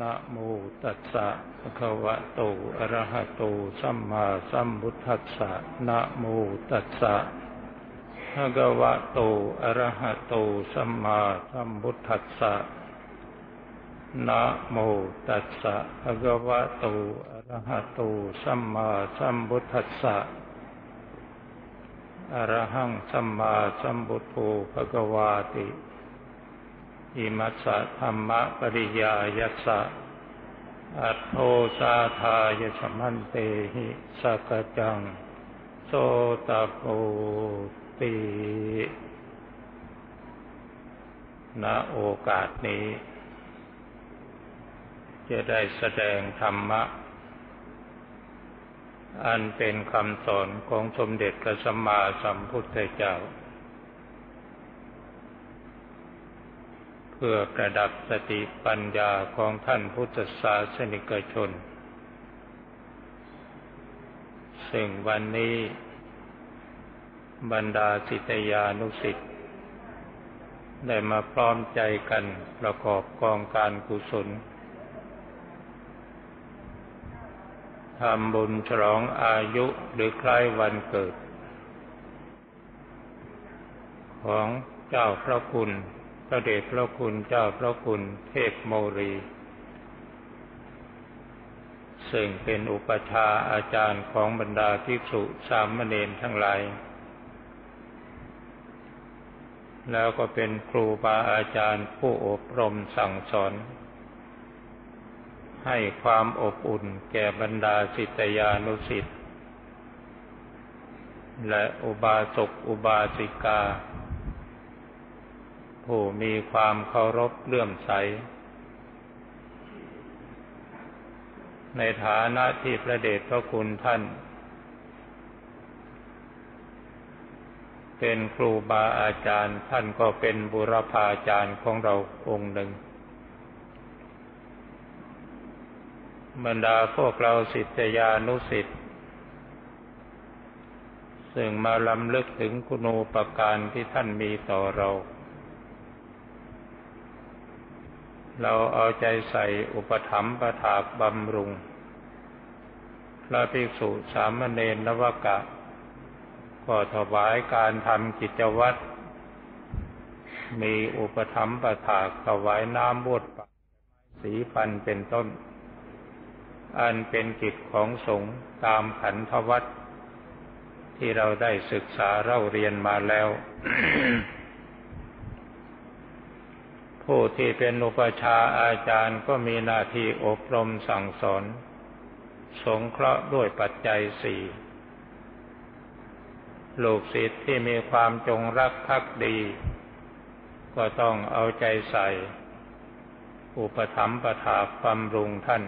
นะโมตัสสะภะคะวะโต อะระหะโต สัมมาสัมพุทธัสสะนะโมตัสสะภะคะวะโต อะระหะโต สัมมาสัมพุทธัสสะนะโมตัสสะภะคะวะโต อะระหะโต สัมมาสัมพุทธัสสะอะระหังสัมมาสัมพุทโธภะคะวาติ อิมัสสะธรรมะปริยายัสสะอัตโทสาทายสมันเตหิสักจัง โสตโปติณโอกาสนี้ จะได้แสดงธรรมะ อันเป็นคำสอนของสมเด็จพระสัมมาสัมพุทธเจ้า พื่อประดับสติปัญญาของท่านพุทธศาสนิกชน ซึ่งวันนี้ บรรดาสิทยานุสิทธิ์ได้มาพร้อมใจกันประกอบกองการกุศลทำบุญฉลองอายุหรือคล้ายวันเกิด ของเจ้าพระคุณ พระเดชพระคุณเจ้าพระคุณเทพโมรี ซึ่งเป็นอุปชาอาจารย์ของบรรดาภิกษุสามเณรทั้งหลาย แล้วก็เป็นครูบาอาจารย์ผู้อบรมสั่งสอน ให้ความอบอุ่นแก่บรรดาสิทยานุสิทธิ์และอุบาสกอุบาสิกา ผู้มีความเคารพเลื่อมใส ในฐานะที่พระเดชพระคุณท่าน เป็นครูบาอาจารย์ท่านก็เป็นบุรพาจารย์ของเราองค์หนึ่ง บรรดาพวกเราสิทธยานุสิทธิ์ซึ่งมาลำลึกถึงคุณูปการที่ท่านมีต่อเรา เราเอาใจใส่อุปถัมภ์ประถากบำรุง พระภิกษุสามเณรนวกะ ก็ถวายการทำกิจวัตร มีอุปถัมภ์ประถากถวายน้ำบวชปสีพันเป็นต้น อันเป็นกิจของสงฆ์ตามขันธวัตรที่เราได้ศึกษาเล่าเรียนมาแล้ว ผู้ที่เป็นอุปชาอาจารย์ก็มีหน้าที่อบรมสั่งสอน สงเคราะห์ด้วยปัจจัยสี่ลูกศิษย์ที่มีความจงรักภักดี ก็ต้องเอาใจใส่ อุปถัมภ์ประถาบำรุงท่าน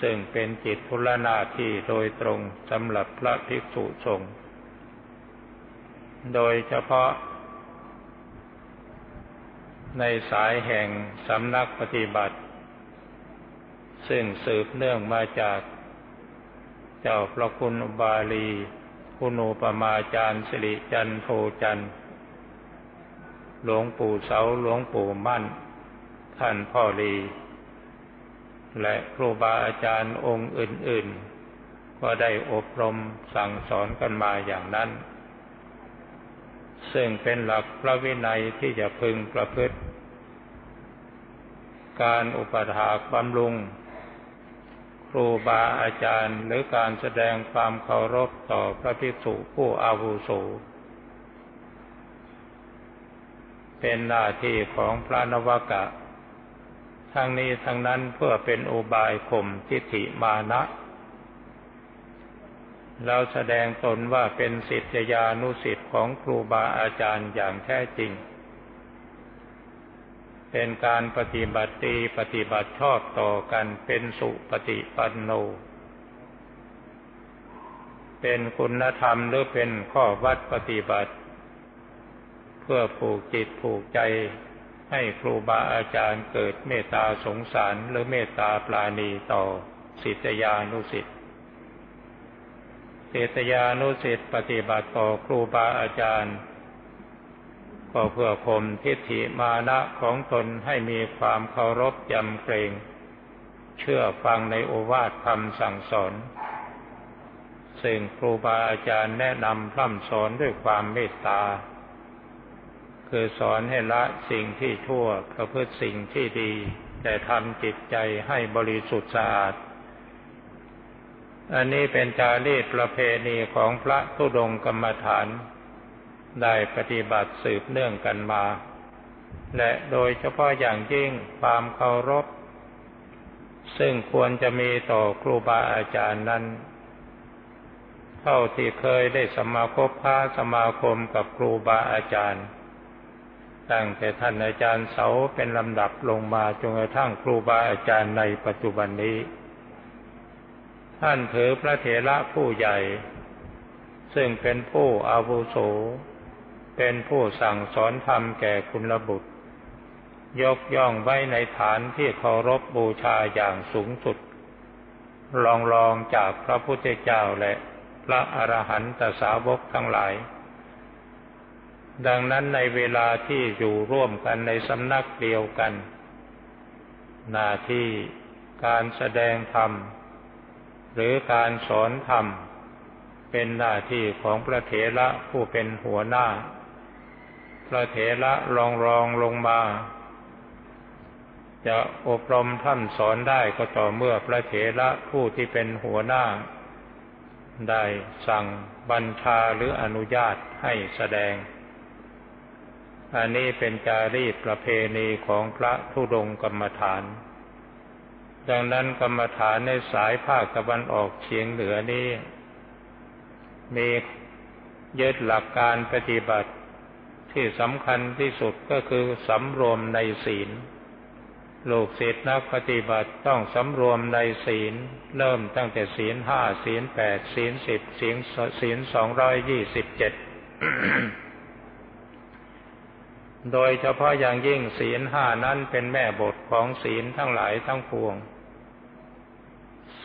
ซึ่งเป็นจิตทุลนาที่โดยตรงสำหรับพระภิกษุสงฆ์โดยเฉพาะ ในสายแห่งสำนักปฏิบัติ ซึ่งสืบเนื่องมาจาก เจ้าพระคุณบาลี คุณูปมาจารย์สิริจันโทจันหลวงปู่เสาหลวงปู่มั่น ท่านพ่อลี และครูบาอาจารย์องค์อื่น ๆ ก็ได้อบรมสั่งสอนกันมาอย่างนั้น ซึ่งเป็นหลักพระวินัยที่จะพึงประพฤติ การอุปถากบำรุง ครูบาอาจารย์หรือการแสดงความเคารพต่อพระภิกษุผู้อาวุโสเป็นหน้าที่ของพระนวกะ ทั้งนี้ทั้งนั้นเพื่อเป็นอุบายข่มทิฏฐิมานะ เราแสดงตนว่าเป็นสิทธยานุสิทธิ์ของครูบาอาจารย์อย่างแท้จริง เป็นการปฏิบัติดีปฏิบัติชอบต่อกันเป็นสุปฏิปันโน เป็นคุณธรรมหรือเป็นข้อวัดปฏิบัติ เพื่อผูกจิตผูกใจให้ครูบาอาจารย์เกิดเมตตาสงสารหรือเมตตาปราณีต่อสิทธยานุสิทธิ ศษยานุสิตปฏิบัติต่อครูบาอาจารย์ ก็เพื่อข่มทิฏฐิมานะของตนให้มีความเคารพยำเกรง เชื่อฟังในโอวาทคำสั่งสอน ซึ่งครูบาอาจารย์แนะนำพร่ำสอนด้วยความเมตตา คือสอนให้ละสิ่งที่ชั่วประพฤติสิ่งที่ดี แต่ทำจิตใจให้บริสุทธิ์สะอาด อันนี้เป็นจารีตประเพณีของพระธุดงกรรมฐาน ได้ปฏิบัติสืบเนื่องกันมา และโดยเฉพาะอย่างยิ่งความเคารพ ซึ่งควรจะมีต่อครูบาอาจารย์นั้น เท่าที่เคยได้สมาคบพาสมาคมกับครูบาอาจารย์ ตั้งแต่ท่านอาจารย์เสาเป็นลำดับลงมาจนกระทั่งครูบาอาจารย์ในปัจจุบันนี้ ท่านถือพระเถระผู้ใหญ่ ซึ่งเป็นผู้อาวุโส เป็นผู้สั่งสอนธรรมแก่คุณบุตร ยกย่องไว้ในฐานที่เคารพบูชาอย่างสูงสุดรองรองจากพระพุทธเจ้าและพระอรหันตสาวกทั้งหลาย ดังนั้นในเวลาที่อยู่ร่วมกันในสำนักเดียวกัน หน้าที่การแสดงธรรม หรือการสอนธรรม เป็นหน้าที่ของพระเถระผู้เป็นหัวหน้า พระเถระรองรองลงมา จะอบรมท่านสอนได้ก็ต่อเมื่อพระเถระผู้ที่เป็นหัวหน้า ได้สั่งบัญชาหรืออนุญาตให้แสดง อันนี้เป็นจารีตประเพณีของพระธุดงกรรมฐาน ดังนั้นกรรมฐานในสายภาคตะวันออกเฉียงเหนือนี้ มียึดหลักการปฏิบัติที่สำคัญที่สุดก็คือสำรวมในศีล ลูกศิษย์นักปฏิบัติต้องสำรวมในศีล เริ่มตั้งแต่ศีลห้าศีลแปดศีลสิบศีลศีลสองร้อยยี่สิบเจ็ด โดยเฉพาะอย่างยิ่งศีลห้านั้นเป็นแม่บทของศีลทั้งหลายทั้งปวง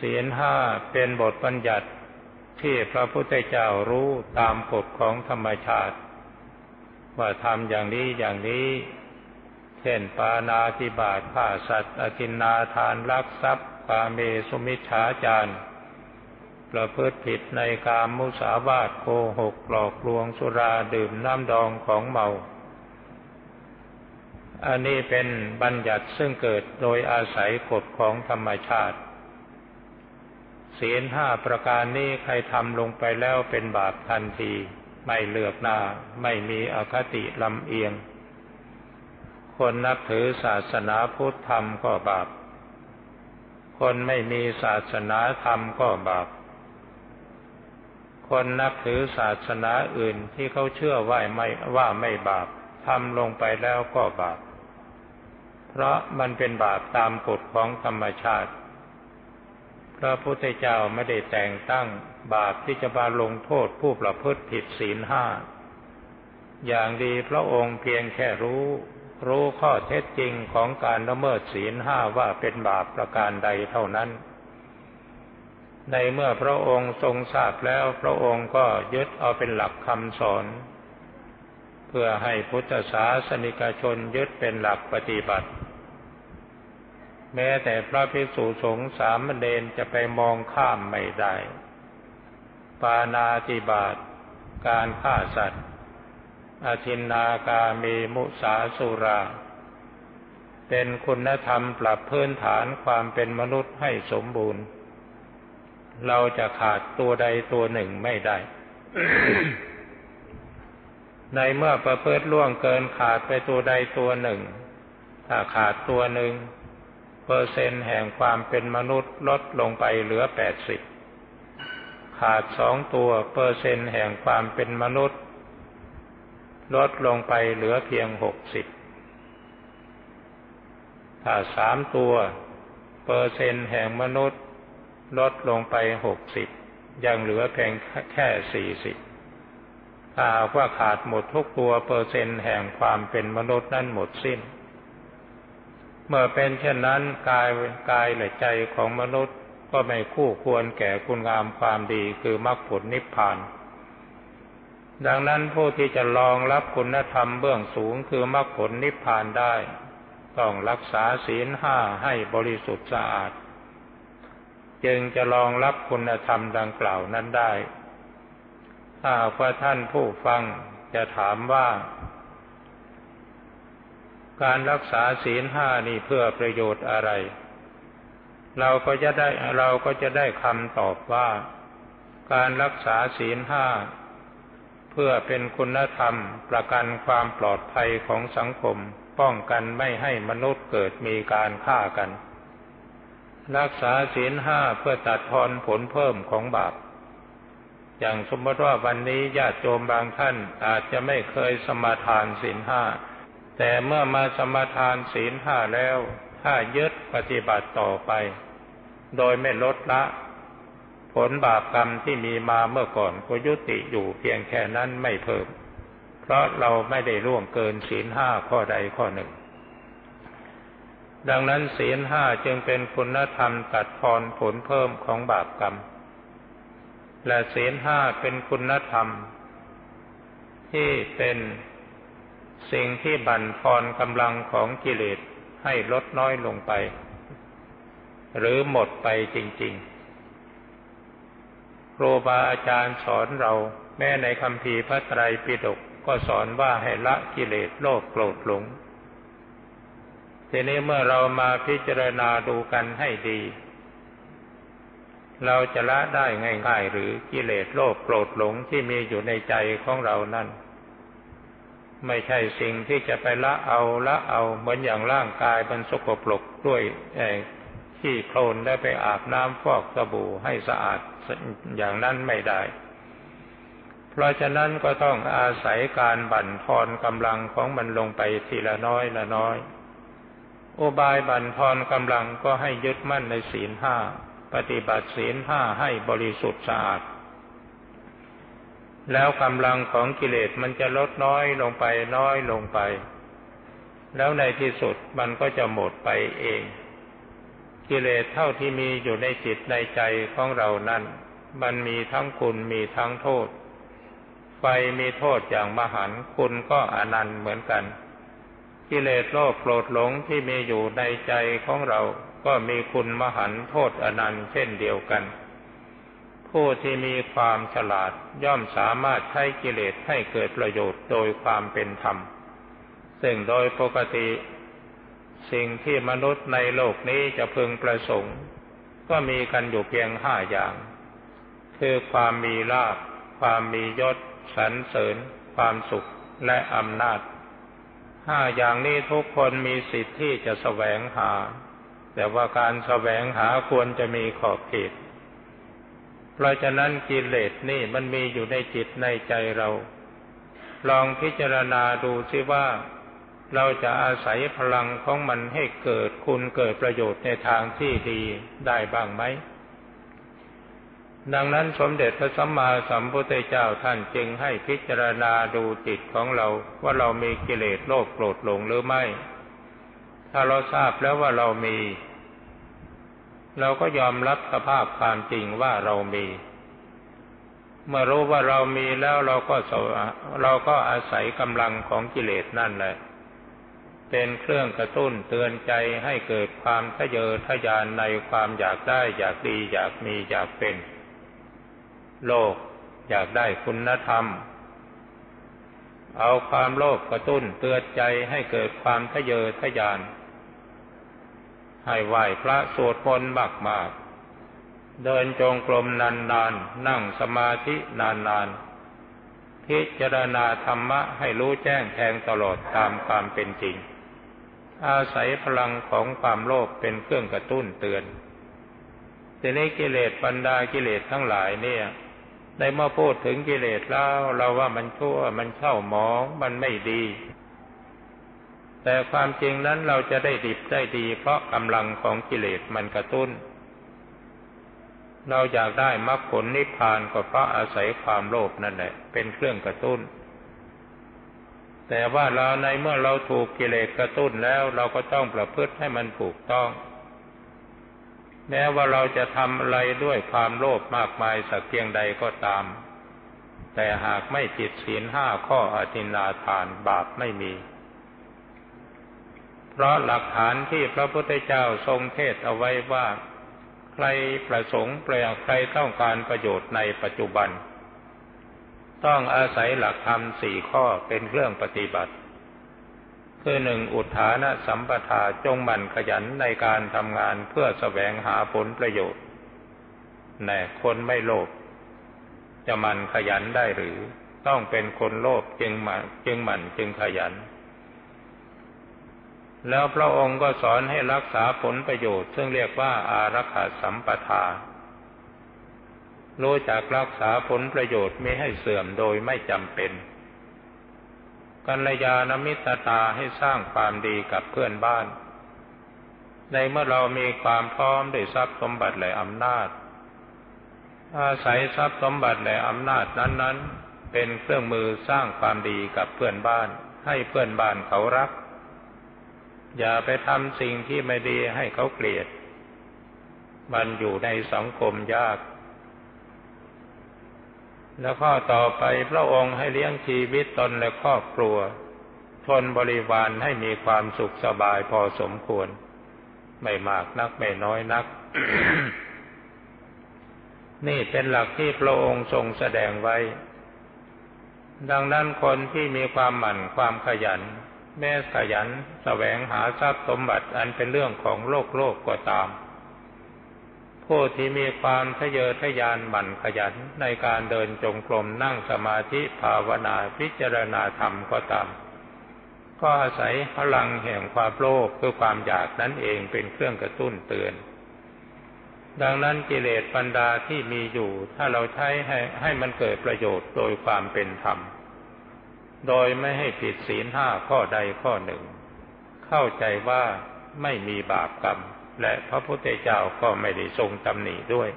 ศีลห้าเป็นบทบัญญัติที่พระพุทธเจ้ารู้ตามกฎของธรรมชาติ ว่าทำอย่างนี้อย่างนี้ เช่นปานาธิบาตฆ่าสัตว์อธินนาทานลักทรัพย์กาเมสุมิชฌาจารประพฤติผิดในกามมุสาวาทโกหกหลอกลวงสุราดื่มน้ำดองของเมา อันนี้เป็นบัญญัติซึ่งเกิดโดยอาศัยกฎของธรรมชาติ ศีลห้าประการนี้ใครทำลงไปแล้วเป็นบาปทันที ไม่เลือกหน้า ไม่มีอคติลำเอียง คนนับถือศาสนาพุทธธรรมก็บาป คนไม่มีศาสนาธรรมก็บาป คนนับถือศาสนาอื่นที่เขาเชื่อว่าไม่ว่าไม่บาปทำลงไปแล้วก็บาป เพราะมันเป็นบาปตามกฎของธรรมชาติ พระพุทธเจ้าไม่ได้แต่งตั้งบาปที่จะมาลงโทษผู้ประพฤติผิดศีลห้า อย่างดีพระองค์เพียงแค่รู้ รู้ข้อเท็จจริงของการละเมิดศีลห้าว่าเป็นบาปประการใดเท่านั้น ในเมื่อพระองค์ทรงทราบแล้วพระองค์ก็ยึดเอาเป็นหลักคำสอน เพื่อให้พุทธศาสนิกชนยึดเป็นหลักปฏิบัติ แม้แต่พระภิกษุสงฆ์สามเณรจะไปมองข้ามไม่ได้ ปานาติบาตการฆ่าสัตว์ อาทินนากามีมุสาสุรา เป็นคุณธรรมปรับพื้นฐานความเป็นมนุษย์ให้สมบูรณ์ เราจะขาดตัวใดตัวหนึ่งไม่ได้ ในเมื่อประพฤติล่วงเกินขาดไปตัวใดตัวหนึ่ง ถ้าขาดตัวหนึ่ง เปอร์เซ็นต์แห่งความเป็นมนุษย์ลดลงไปเหลือแปดสิบขาดสองตัวเปอร์เซ็นต์แห่งความเป็นมนุษย์ ลดลงไปเหลือเพียงหกสิบถ้าสามตัวเปอร์เซ็นต์แห่งมนุษย์ ลดลงไปหกสิบยังเหลือเพียงแค่สี่สิบถ้าว่าขาดหมดทุกตัวเปอร์เซ็นต์แห่งความเป็นมนุษย์นั้นหมดสิ้น เมื่อเป็นเช่นนั้นกายกายและใจของมนุษย์ก็ไม่คู่ควรแก่คุณงามความดีคือมรรคผลนิพพาน ดังนั้นผู้ที่จะรองรับคุณธรรมเบื้องสูงคือมรรคผลนิพพานได้ ต้องรักษาศีลห้าให้บริสุทธิ์สะอาด จึงจะรองรับคุณธรรมดังกล่าวนั้นได้ถ้าว่าท่านผู้ฟังจะถามว่า การรักษาศีลห้านี่เพื่อประโยชน์อะไร เราก็จะได้เราก็จะได้คำตอบว่า การรักษาศีลห้าเพื่อเป็นคุณธรรมประกันความปลอดภัยของสังคม ป้องกันไม่ให้มนุษย์เกิดมีการฆ่ากัน รักษาศีลห้าเพื่อตัดทอนผลเพิ่มของบาปอย่างสมมติว่าวันนี้ญาติโยมบางท่านอาจจะไม่เคยสมาทานศีลห้า แต่เมื่อมาสมาทานศีลห้าแล้ว ถ้ายึดปฏิบัติต่อไป โดยไม่ลดละ ผลบาปกรรมที่มีมาเมื่อก่อนก็ยุติอยู่เพียงแค่นั้นไม่เพิ่ม เพราะเราไม่ได้ล่วงเกินศีลห้าข้อใดข้อหนึ่ง ดังนั้นศีลห้าจึงเป็นคุณธรรมตัดทอนผลเพิ่มของบาปกรรม และศีลห้าเป็นคุณธรรมที่เป็น สิ่งที่บั่นทอนกำลังของกิเลสให้ลดน้อยลงไป หรือหมดไปจริงๆ ครูบาอาจารย์สอนเราแม้ในคำพีพระไตรปิฎกก็สอนว่าให้ละกิเลสโลภโกรธหลง ทีนี้เมื่อเรามาพิจารณาดูกันให้ดี เราจะละได้ง่ายๆหรือกิเลสโลภโกรธหลงที่มีอยู่ในใจของเรานั่น ไม่ใช่สิ่งที่จะไปละเอาละเอาเหมือนอย่างร่างกายมันสกปรกด้วยขี้โคลนได้ไปอาบน้ำฟอกสบู่ให้สะอาดอย่างนั้นไม่ได้ เพราะฉะนั้นก็ต้องอาศัยการบั่นทอนกำลังของมันลงไปทีละน้อยละน้อย อุบายบั่นทอนกำลังก็ให้ยึดมั่นในศีลห้าปฏิบัติศีลห้าให้บริสุทธิ์สะอาด แล้วกำลังของกิเลสมันจะลดน้อยลงไปน้อยลงไป แล้วในที่สุดมันก็จะหมดไปเอง กิเลสเท่าที่มีอยู่ในจิตในใจของเรานั้นมันมีทั้งคุณมีทั้งโทษ ไฟมีโทษอย่างมหันคุณก็อนันต์เหมือนกัน กิเลสโลภโกรธหลงที่มีอยู่ในใจของเราก็มีคุณมหันโทษอนันต์เช่นเดียวกัน ผู้ที่มีความฉลาดย่อมสามารถใช้กิเลสให้เกิดประโยชน์โดยความเป็นธรรม ซึ่งโดยปกติ สิ่งที่มนุษย์ในโลกนี้จะพึงประสงค์ ก็มีกันอยู่เพียงห้าอย่าง คือความมีลาภความมียศสรรเสริญ ความสุขและอำนาจห้าอย่างนี้ทุกคนมีสิทธิ์ที่จะแสวงหา แต่ว่าการแสวงหาควรจะมีขอบเขต เพราะฉะนั้นกิเลสนี่มันมีอยู่ในจิตในใจเรา ลองพิจารณาดูสิว่า เราจะอาศัยพลังของมันให้เกิดคุณเกิดประโยชน์ในทางที่ดีได้บ้างไหม ดังนั้นสมเด็จพระสัมมาสัมพุทธเจ้าท่านจึงให้พิจารณาดูจิตของเราว่าเรามีกิเลสโลภโกรธหลงหรือไม่ ถ้าเราทราบแล้วว่าเรามี เราก็ยอมรับสภาพความจริงว่าเรามีเมื่อรู้ว่าเรามีแล้วเราก็เราก็อาศัยกำลังของกิเลสนั่นแหละ เป็นเครื่องกระตุ้นเตือนใจให้เกิดความทะเยอทะยานในความอยากได้อยากดีอยากมีอยากเป็น โลกอยากได้คุณธรรม เอาความโลภกระตุ้นเตือนใจให้เกิดความทะเยอทะยาน ให้ไหว้พระสวดมนต์มากๆ เดินจงกรมนานๆ นั่งสมาธินานๆ พิจารณาธรรมะให้รู้แจ้งแทงตลอดตามความเป็นจริง อาศัยพลังของความโลภเป็นเครื่องกระตุ้นเตือนทีนี้กิเลสบรรดากิเลสทั้งหลายเนี่ยในเมื่อพูดถึงกิเลสแล้วเราว่ามันชั่วมันเช่าหมองมันไม่ดี แต่ความจริงนั้นเราจะได้ดิบได้ดี เพราะกำลังของกิเลสมันกระตุ้น เราอยากได้มรรคผลนิพพานก็เพราะอาศัยความโลภนั่นแหละ เป็นเครื่องกระตุ้น แต่ว่าเราในเมื่อเราถูกกิเลสกระตุ้นแล้วเราก็ต้องประพฤติให้มันถูกต้องแม้ว่าเราจะทำอะไรด้วยความโลภมากมายสักเพียงใดก็ตาม แต่หากไม่ผิดศีลห้าข้ออธินาทานบาปไม่มี เพราะหลักฐานที่พระพุทธเจ้าทรงเทศเอาไว้ว่า ใครประสงค์เปลี่ยใครต้องการประโยชน์ในปัจจุบัน ต้องอาศัยหลักธรรมสี่ข้อเป็นเครื่องปฏิบัติ คือหนึ่งอุทานะสัมปทาจงหมั่นขยันในการทำงานเพื่อแสวงหาผลประโยชน์แน่คนไม่โลภจะมันขยันได้หรือ ต้องเป็นคนโลภจึงมันจึงมันจึงขยัน แล้วพระองค์ก็สอนให้รักษาผลประโยชน์ ซึ่งเรียกว่าอารักขาสัมปทา รู้จักรักษาผลประโยชน์ไม่ให้เสื่อมโดยไม่จำเป็นกัลยาณมิตรตาให้สร้างความดีกับเพื่อนบ้าน ในเมื่อเรามีความพร้อมด้วยทรัพย์สมบัติและอำนาจ อาศัยทรัพย์สมบัติและอำนาจนั้น ๆ เป็นเครื่องมือสร้างความดีกับเพื่อนบ้าน ให้เพื่อนบ้านเขารัก อย่าไปทำสิ่งที่ไม่ดีให้เขาเกลียด มันอยู่ในสังคมยาก แล้วข้อต่อไปพระองค์ให้เลี้ยงชีวิตตนและครอบครัว ทนบริวารให้มีความสุขสบายพอสมควร ไม่มากนักไม่น้อยนัก นี่เป็นหลักที่พระองค์ทรงแสดงไว้ ดังนั้นคนที่มีความหมั่นความขยัน แม้ขยันแสวงหาทรัพย์สมบัติอันเป็นเรื่องของโลกโลกก็ตาม ผู้ที่มีความทะเยอทะยานหมั่นขยันในการเดินจงกรมนั่งสมาธิภาวนาพิจารณาธรรมก็ตาม ก็อาศัยพลังแห่งความโลภคือความอยากนั้นเองเป็นเครื่องกระตุ้นเตือน ดังนั้นกิเลสปัญดาที่มีอยู่ ถ้าเราใช้ให้ให้มันเกิดประโยชน์โดยความเป็นธรรม โดยไม่ให้ผิดศีลห้าข้อใดข้อหนึ่ง เข้าใจว่าไม่มีบาปกรรม และพระพุทธเจ้าก็ไม่ได้ทรงตำหนิด้วย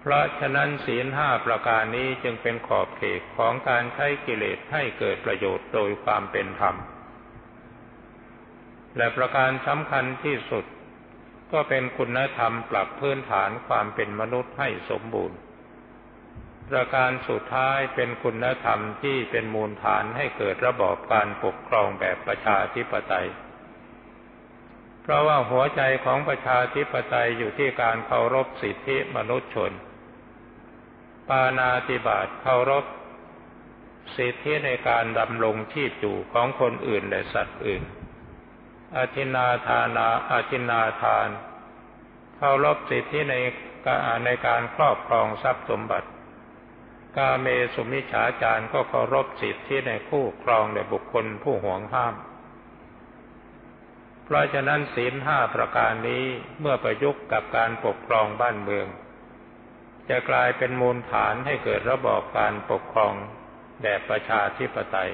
เพราะฉะนั้นศีลห้าประการนี้จึงเป็นขอบเขตของการใช้กิเลสให้เกิดประโยชน์โดยความเป็นธรรม และประการสำคัญที่สุด ก็เป็นคุณธรรมปรับพื้นฐานความเป็นมนุษย์ให้สมบูรณ์ ประการสุดท้ายเป็นคุณธรรมที่เป็นมูลฐานให้เกิดระบอบการปกครองแบบประชาธิปไตย เพราะว่าหัวใจของประชาธิปไตยอยู่ที่การเคารพสิทธิมนุษยชน ปานาติบาตเคารพสิทธิในการดำรงชีพอยู่ของคนอื่นและสัตว์อื่น อธินาทานาอธินาทาน เคารพสิทธิในในการครอบครองทรัพย์สมบัติ กาเมสุมิฉาจารก็เคารพสิทธิในคู่ครองในบุคคลผู้ห่วงห้าม เพราะฉะนั้นศีลห้าประการนี้เมื่อประยุกต์กับการปกครองบ้านเมือง จะกลายเป็นมูลฐานให้เกิดระบอบการปกครองแบบประชาธิปไตย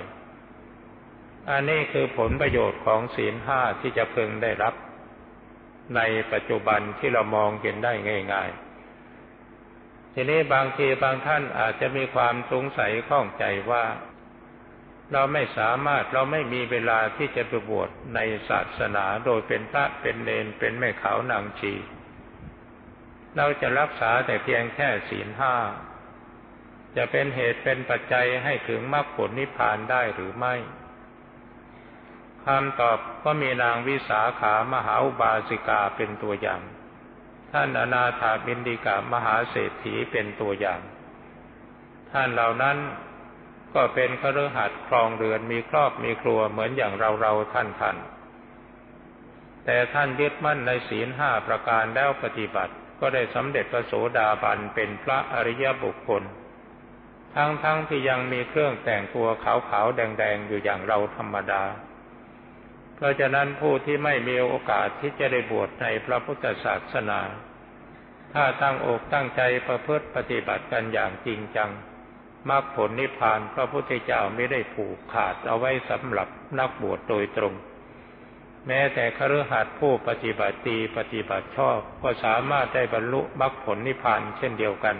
อันนี้คือผลประโยชน์ของศีลห้าที่จะพึงได้รับ ในปัจจุบันที่เรามองเห็นได้ง่าย ๆ ทีนี้บางทีบางท่านอาจจะมีความสงสัยข้องใจว่า เราไม่สามารถเราไม่มีเวลาที่จะไปบวชในศาสนาโดยเป็นพระเป็นเนนเป็นแม่ขาวนางชี เราจะรักษาแต่เพียงแค่ศีลห้าจะเป็นเหตุเป็นปัจจัยให้ถึงมรรคผลนิพพานได้หรือไม่คำตอบก็มีนางวิสาขามหาอุบาสิกาเป็นตัวอย่าง ท่านอนาถาบินดิกามหาเศรษฐีเป็นตัวอย่าง ท่านเหล่านั้นก็เป็นคฤหัสถ์ครองเรือนมีครอบมีครัวเหมือนอย่างเราเราท่านท่านแต่ท่านยึดมั่นในศีลห้าประการแล้วปฏิบัติ ก็ได้สำเร็จพระโสดาบันเป็นพระอริยบุคคล ทั้งๆทที่ยังมีเครื่องแต่งตัวขาวๆแดงๆอยู่อย่างเราธรรมดา เพราะฉะนั้นผู้ที่ไม่มีโอกาสที่จะได้บวชในพระพุทธศาสนา ถ้าตั้งอกตั้งใจประพฤติปฏิบัติกันอย่างจริงจังมรรคผลนิพพานพระพุทธเจ้าไม่ได้ผูกขาดเอาไว้สำหรับนักบวชโดยตรง แม้แต่คฤหัสถ์ผู้ปฏิบัติดีปฏิบัติชอบก็สามารถได้บรรลุมรรคผลนิพพานเช่นเดียวกัน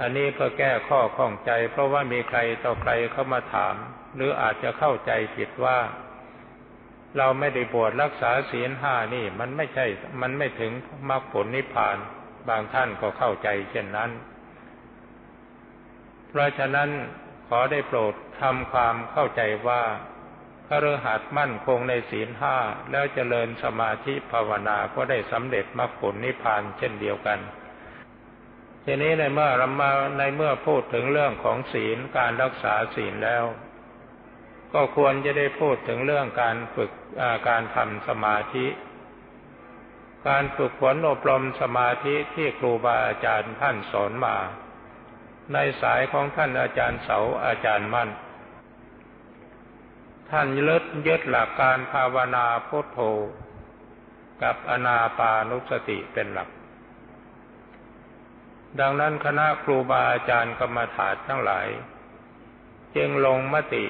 อันนี้เพื่อแก้ข้อข้องใจ เพราะว่ามีใครต่อใครเข้ามาถาม หรืออาจจะเข้าใจผิดว่า เราไม่ได้บวชรักษาศีลห้านี่ มันไม่ใช่ มันไม่ถึงมรรคผลนิพพาน บางท่านก็เข้าใจเช่นนั้น เพราะฉะนั้นขอได้โปรดทำความเข้าใจว่าคฤหัสมั่นคงในศีลห้าแล้วเจริญสมาธิภาวนาก็ได้สำเร็จมรรคผลนิพพานเช่นเดียวกันทีนี้ในเมื่อเรามาในเมื่อพูดถึงเรื่องของศีลการรักษาศีลแล้ว ก็ควรจะได้พูดถึงเรื่องการฝึกการทำสมาธิ การฝึกฝนอบรมสมาธิที่ครูบาอาจารย์ท่านสอนมา ในสายของท่านอาจารย์เสาอาจารย์มั่น ท่านยึดยึดหลักการภาวนาพุทโธ กับอนาปานุสติเป็นหลัก ดังนั้นคณะครูบาอาจารย์กรรมฐานทั้งหลาย จึงลงมติ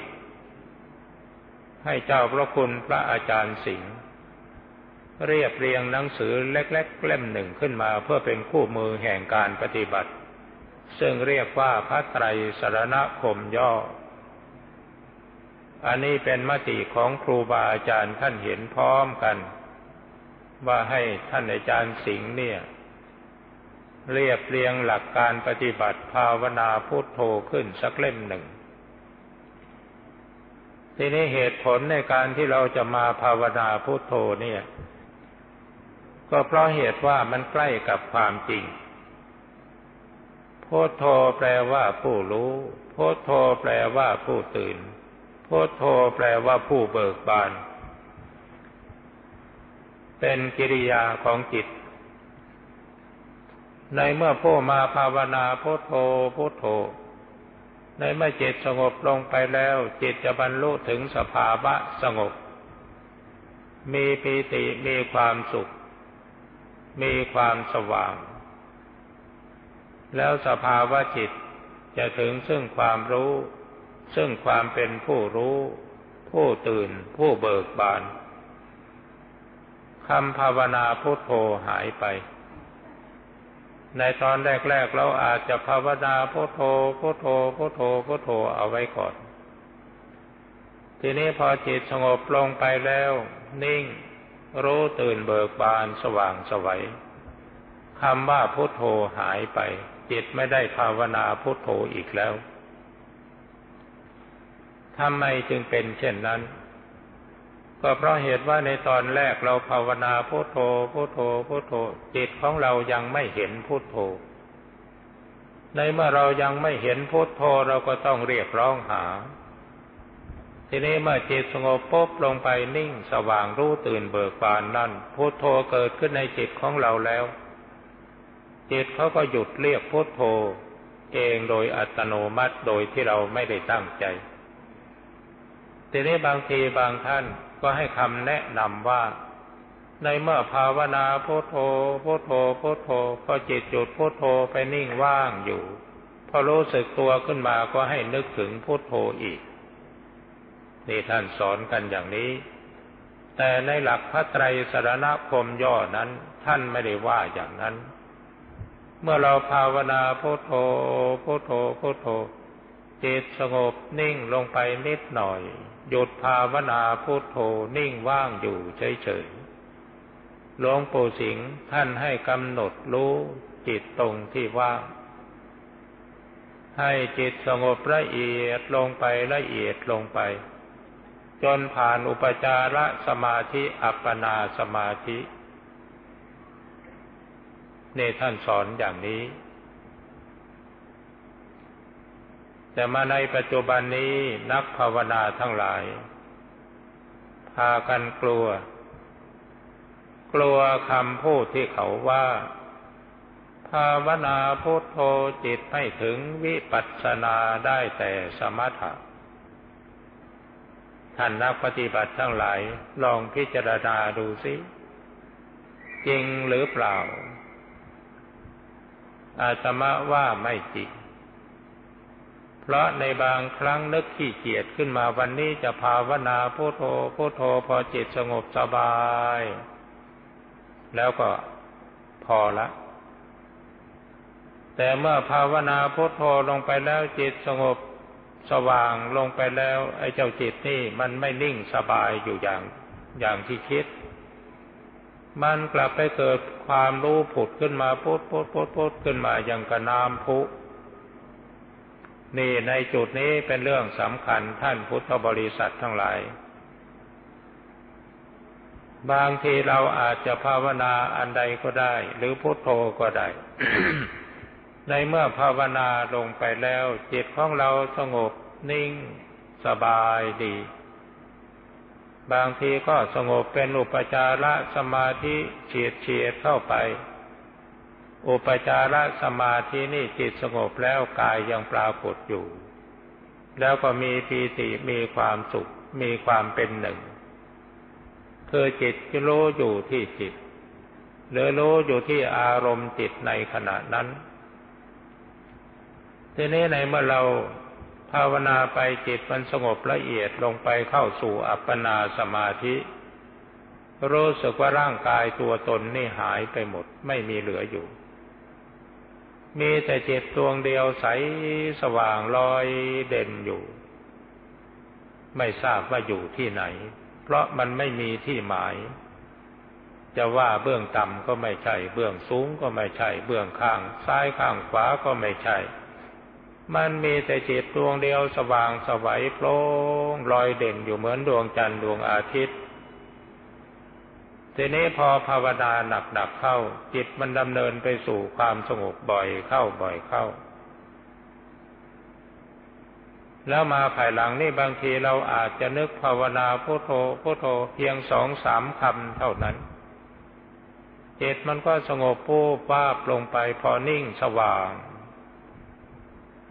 ให้เจ้าพระคุณพระอาจารย์สิงห์เรียบเรียงหนังสือเล็กๆเล่มหนึ่งขึ้นมาเพื่อเป็นคู่มือแห่งการปฏิบัติ ซึ่งเรียกว่าพระไตรสรณคมย่อ อันนี้เป็นมติของครูบาอาจารย์ท่านเห็นพร้อมกัน ว่าให้ท่านอาจารย์สิงห์เนี่ย เรียบเรียงหลักการปฏิบัติภาวนาพุทโธขึ้นสักเล่มหนึ่ง ทีนี้เหตุผลในการที่เราจะมาภาวนาพุทโธเนี่ย ก็เพราะเหตุว่ามันใกล้กับความจริง พุทโธแปลว่าผู้รู้ พุทโธแปลว่าผู้ตื่น พุทโธแปลว่าผู้เบิกบาน เป็นกิริยาของจิต ในเมื่อผู้มาภาวนาพุทโธพุทโธ ในเมื่อจิตสงบลงไปแล้ว จิตจะบรรลุถึงสภาวะสงบ มีปีติมีความสุข มีความสว่าง แล้วสภาวะจิตจะถึงซึ่งความรู้ ซึ่งความเป็นผู้รู้ ผู้ตื่น ผู้เบิกบานคำภาวนาพุทโธหายไป ในตอนแรก ๆ เราอาจจะภาวนาพุทโธพุทโธพุทโธพุทโธเอาไว้ก่อน ทีนี้พอจิตสงบลงไปแล้ว นิ่ง รู้ตื่นเบิกบานสว่างสวัยคำว่าพุทโธหายไป จิตไม่ได้ภาวนาพุทโธอีกแล้วทำไมจึงเป็นเช่นนั้น ก็เพราะเหตุว่าในตอนแรกเราภาวนาพุโทโธพุโทโธพุโทโธจิตของเรายังไม่เห็นพุโทโธ ในเมื่อเรายังไม่เห็นพุโทโธเราก็ต้องเรียกร้องหา ทีนี้เมื่อจิตสงบปุ๊บลงไปนิ่งสว่างรู้ตื่นเบิกบานนั่นพุโทโธเกิดขึ้นในจิตของเราแล้ว จิตเขาก็หยุดเรียกพุโทโธ เองโดยอัตโนมัติโดยที่เราไม่ได้ตั้งใจ ทีนี้บางทีบางท่าน ก็ให้คำแนะนำว่า ในเมื่อภาวนาพุทโธพุทโธพุทโธพอจิตจุดพุทโธไปนิ่งว่างอยู่ พอรู้สึกตัวขึ้นมาก็ให้นึกถึงพุทโธอีก นี่ท่านสอนกันอย่างนี้ แต่ในหลักพระไตรสรณคมย่อนั้นท่านไม่ได้ว่าอย่างนั้น เมื่อเราภาวนาพุทโธพุทโธพุทโธจิตสงบนิ่งลงไปนิดหน่อย หยุดภาวนาพุทโธนิ่งว่างอยู่เฉยๆหลวงปู่สิงห์ท่านให้กำหนดรู้จิตตรงที่ว่าง ให้จิตสงบละเอียดลงไปละเอียดลงไป จนผ่านอุปจารสมาธิอัปปนาสมาธินี่ท่านสอนอย่างนี้ แต่มาในปัจจุบันนี้นักภาวนาทั้งหลาย พากันกลัว กลัวคำพูดที่เขาว่า ภาวนาพุทโธจิตไม่ถึงวิปัสสนาได้แต่สมถะท่านนักปฏิบัติทั้งหลายลองพิจารณาดูสิ จริงหรือเปล่า อาตมาว่าไม่จริง เพราะในบางครั้งนึกขี้เกียจขึ้นมาวันนี้จะภาวนาพุโทโธพุโทโธพอจิตสงบสบาย แล้วก็พอละ แต่เมื่อภาวนาพุโทโธลงไปแล้วจิตสงบสว่างลงไปแล้ว ไอ้เจ้าจิตนี่มันไม่นิ่งสบายอยู่อย่างอย่างที่คิด มันกลับไปเกิดความรู้ผุดขึ้นมาพุดพุดพุดพุดขึ้นมาอย่างกระน้ำพุ นี่ในจุดนี้เป็นเรื่องสำคัญท่านพุทธบริษัททั้งหลาย บางทีเราอาจจะภาวนาอันใดก็ได้ หรือพุทโธก็ได้ ในเมื่อภาวนาลงไปแล้ว จิตของเราสงบนิ่งสบายดี บางทีก็สงบเป็นอุปจาระสมาธิเฉียดเฉียดเข้าไป อุปจารสมาธินี่จิตสงบแล้วกายยังปรากฏอยู่ แล้วก็มีปีติมีความสุข มีความเป็นหนึ่งคือจิตจะรู้อยู่ที่จิต หรือรู้อยู่ที่อารมณ์จิตในขณะนั้น ทีนี้ในเมื่อเราภาวนาไปจิตมันสงบละเอียดลงไปเข้าสู่อัปปนาสมาธิ รู้สึกว่าร่างกายตัวตนนี่หายไปหมดไม่มีเหลืออยู่ มีแต่จิตดวงเดียวใสสว่างลอยเด่นอยู่ ไม่ทราบว่าอยู่ที่ไหน เพราะมันไม่มีที่หมาย จะว่าเบื้องต่ำก็ไม่ใช่ เบื้องสูงก็ไม่ใช่ เบื้องข้าง ซ้ายข้างขวาก็ไม่ใช่ มันมีแต่จิตดวงเดียวสว่างสวัยโปร่งลอยเด่นอยู่เหมือนดวงจันทร์ดวงอาทิตย์ ทีนี้พอภาวนาหนักๆเข้า จิตมันดำเนินไปสู่ความสงบบ่อยเข้าบ่อยเข้า แล้วมาภายหลังนี่บางทีเราอาจจะนึกภาวนาพุโทโธพุโทโธเพียงสองสามคำเท่านั้น จิตมันก็สงบปู้ป้าบลงไปพอนิ่งสว่าง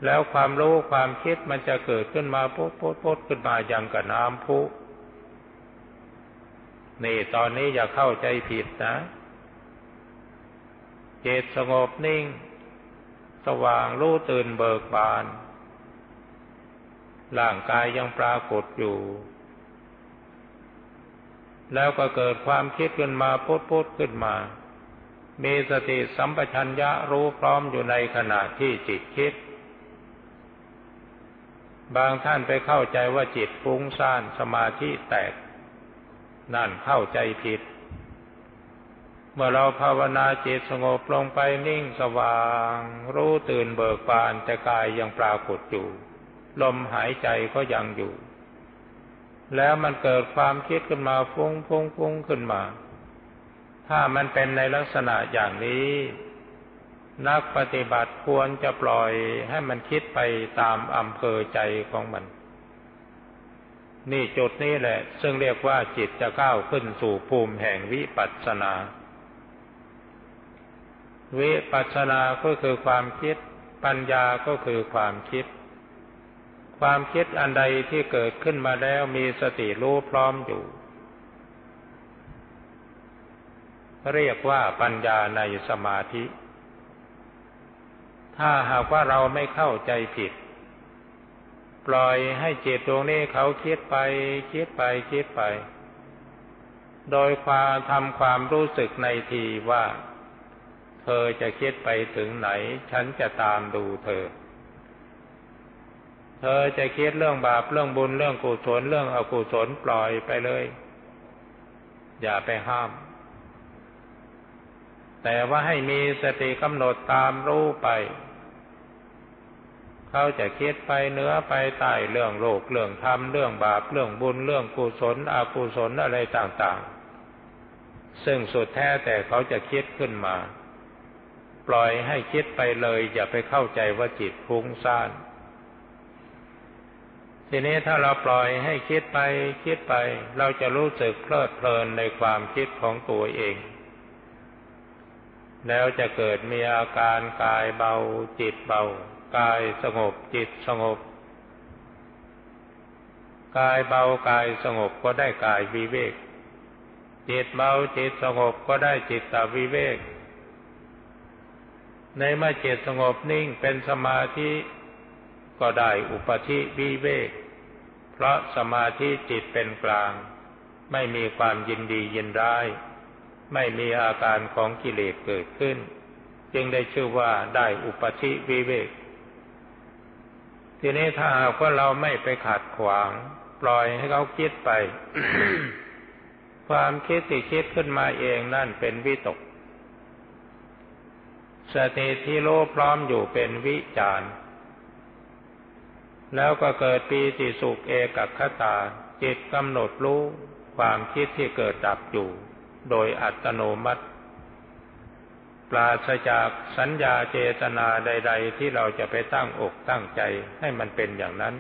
แล้วความรู้ความคิดมันจะเกิดขึ้นมาพุดพุดพุดขึ้นมาอย่างกับน้ำพุ นี่ตอนนี้อย่าเข้าใจผิดนะจิตสงบนิ่ง สว่างรู้ตื่นเบิกบาน ร่างกายยังปรากฏอยู่ แล้วก็เกิดความคิดขึ้นมาพุดพุดขึ้นมา มีสติสัมปชัญญะรู้พร้อมอยู่ในขณะที่จิตคิด บางท่านไปเข้าใจว่าจิตฟุ้งซ่านสมาธิแตก นั่นเข้าใจผิด เมื่อเราภาวนาจิตสงบลงไปนิ่งสว่าง รู้ตื่นเบิกบานแต่กายยังปรากฏอยู่ ลมหายใจก็ยังอยู่ แล้วมันเกิดความคิดขึ้นมาฟุ้งฟุ้งฟุ้งขึ้นมา ถ้ามันเป็นในลักษณะอย่างนี้นักปฏิบัติควรจะปล่อยให้มันคิดไปตามอำเภอใจของมัน นี่จุดนี้แหละ ซึ่งเรียกว่าจิตจะก้าวขึ้นสู่ภูมิแห่งวิปัสสนา วิปัสสนาก็คือความคิด ปัญญาก็คือความคิด ความคิดอันใดที่เกิดขึ้นมาแล้วมีสติรู้พร้อมอยู่ เรียกว่าปัญญาในสมาธิ ถ้าหากว่าเราไม่เข้าใจผิด ปล่อยให้จิตตรงนี้เขาคิดไป คิดไปคิดไป โดยความทำความรู้สึกในทีว่า เธอจะคิดไปถึงไหน ฉันจะตามดูเธอ เธอจะคิดเรื่องบาปเรื่องบุญเรื่องกุศลเรื่องอกุศลปล่อยไปเลย อย่าไปห้าม แต่ว่าให้มีสติกำหนดตามรู้ไป เขาจะคิดไปเนื้อไปใต้เรื่องโลกเรื่องธรรมเรื่องบาปเรื่องบุญเรื่องกุศลอกุศลอะไรต่างๆ ซึ่งสุดแท้แต่เขาจะคิดขึ้นมา ปล่อยให้คิดไปเลย อย่าไปเข้าใจว่าจิตฟุ้งซ่านทีนี้ถ้าเราปล่อยให้คิดไปคิดไป เราจะรู้สึกเพลิดเพลินในความคิดของตัวเอง แล้วจะเกิดมีอาการกายเบาจิตเบา กายสงบจิตสงบ กายเบากายสงบก็ได้กายวิเวก จิตเบาจิตสงบก็ได้จิตตวิเวก ในเมื่อจิตสงบนิ่งเป็นสมาธิก็ได้อุปธิวิเวก เพราะสมาธิจิตเป็นกลาง ไม่มีความยินดียินร้าย ไม่มีอาการของกิเลสเกิดขึ้น จึงได้ชื่อว่าได้อุปธิวิเวก ทีนี้ถ้าหากว่าเราไม่ไปขัดขวาง ปล่อยให้เขาคิดไป ความคิดที่คิดขึ้นมาเองนั่นเป็นวิตก สติที่รู้พร้อมอยู่เป็นวิจารแล้วก็เกิดปีติสุขเอกคตา จิตกำหนดรู้ความคิดที่เกิดดับอยู่ โดยอัตโนมัติ ปราศจากสัญญาเจตนาใด ๆ ที่เราจะไปตั้งอกตั้งใจให้มันเป็นอย่างนั้น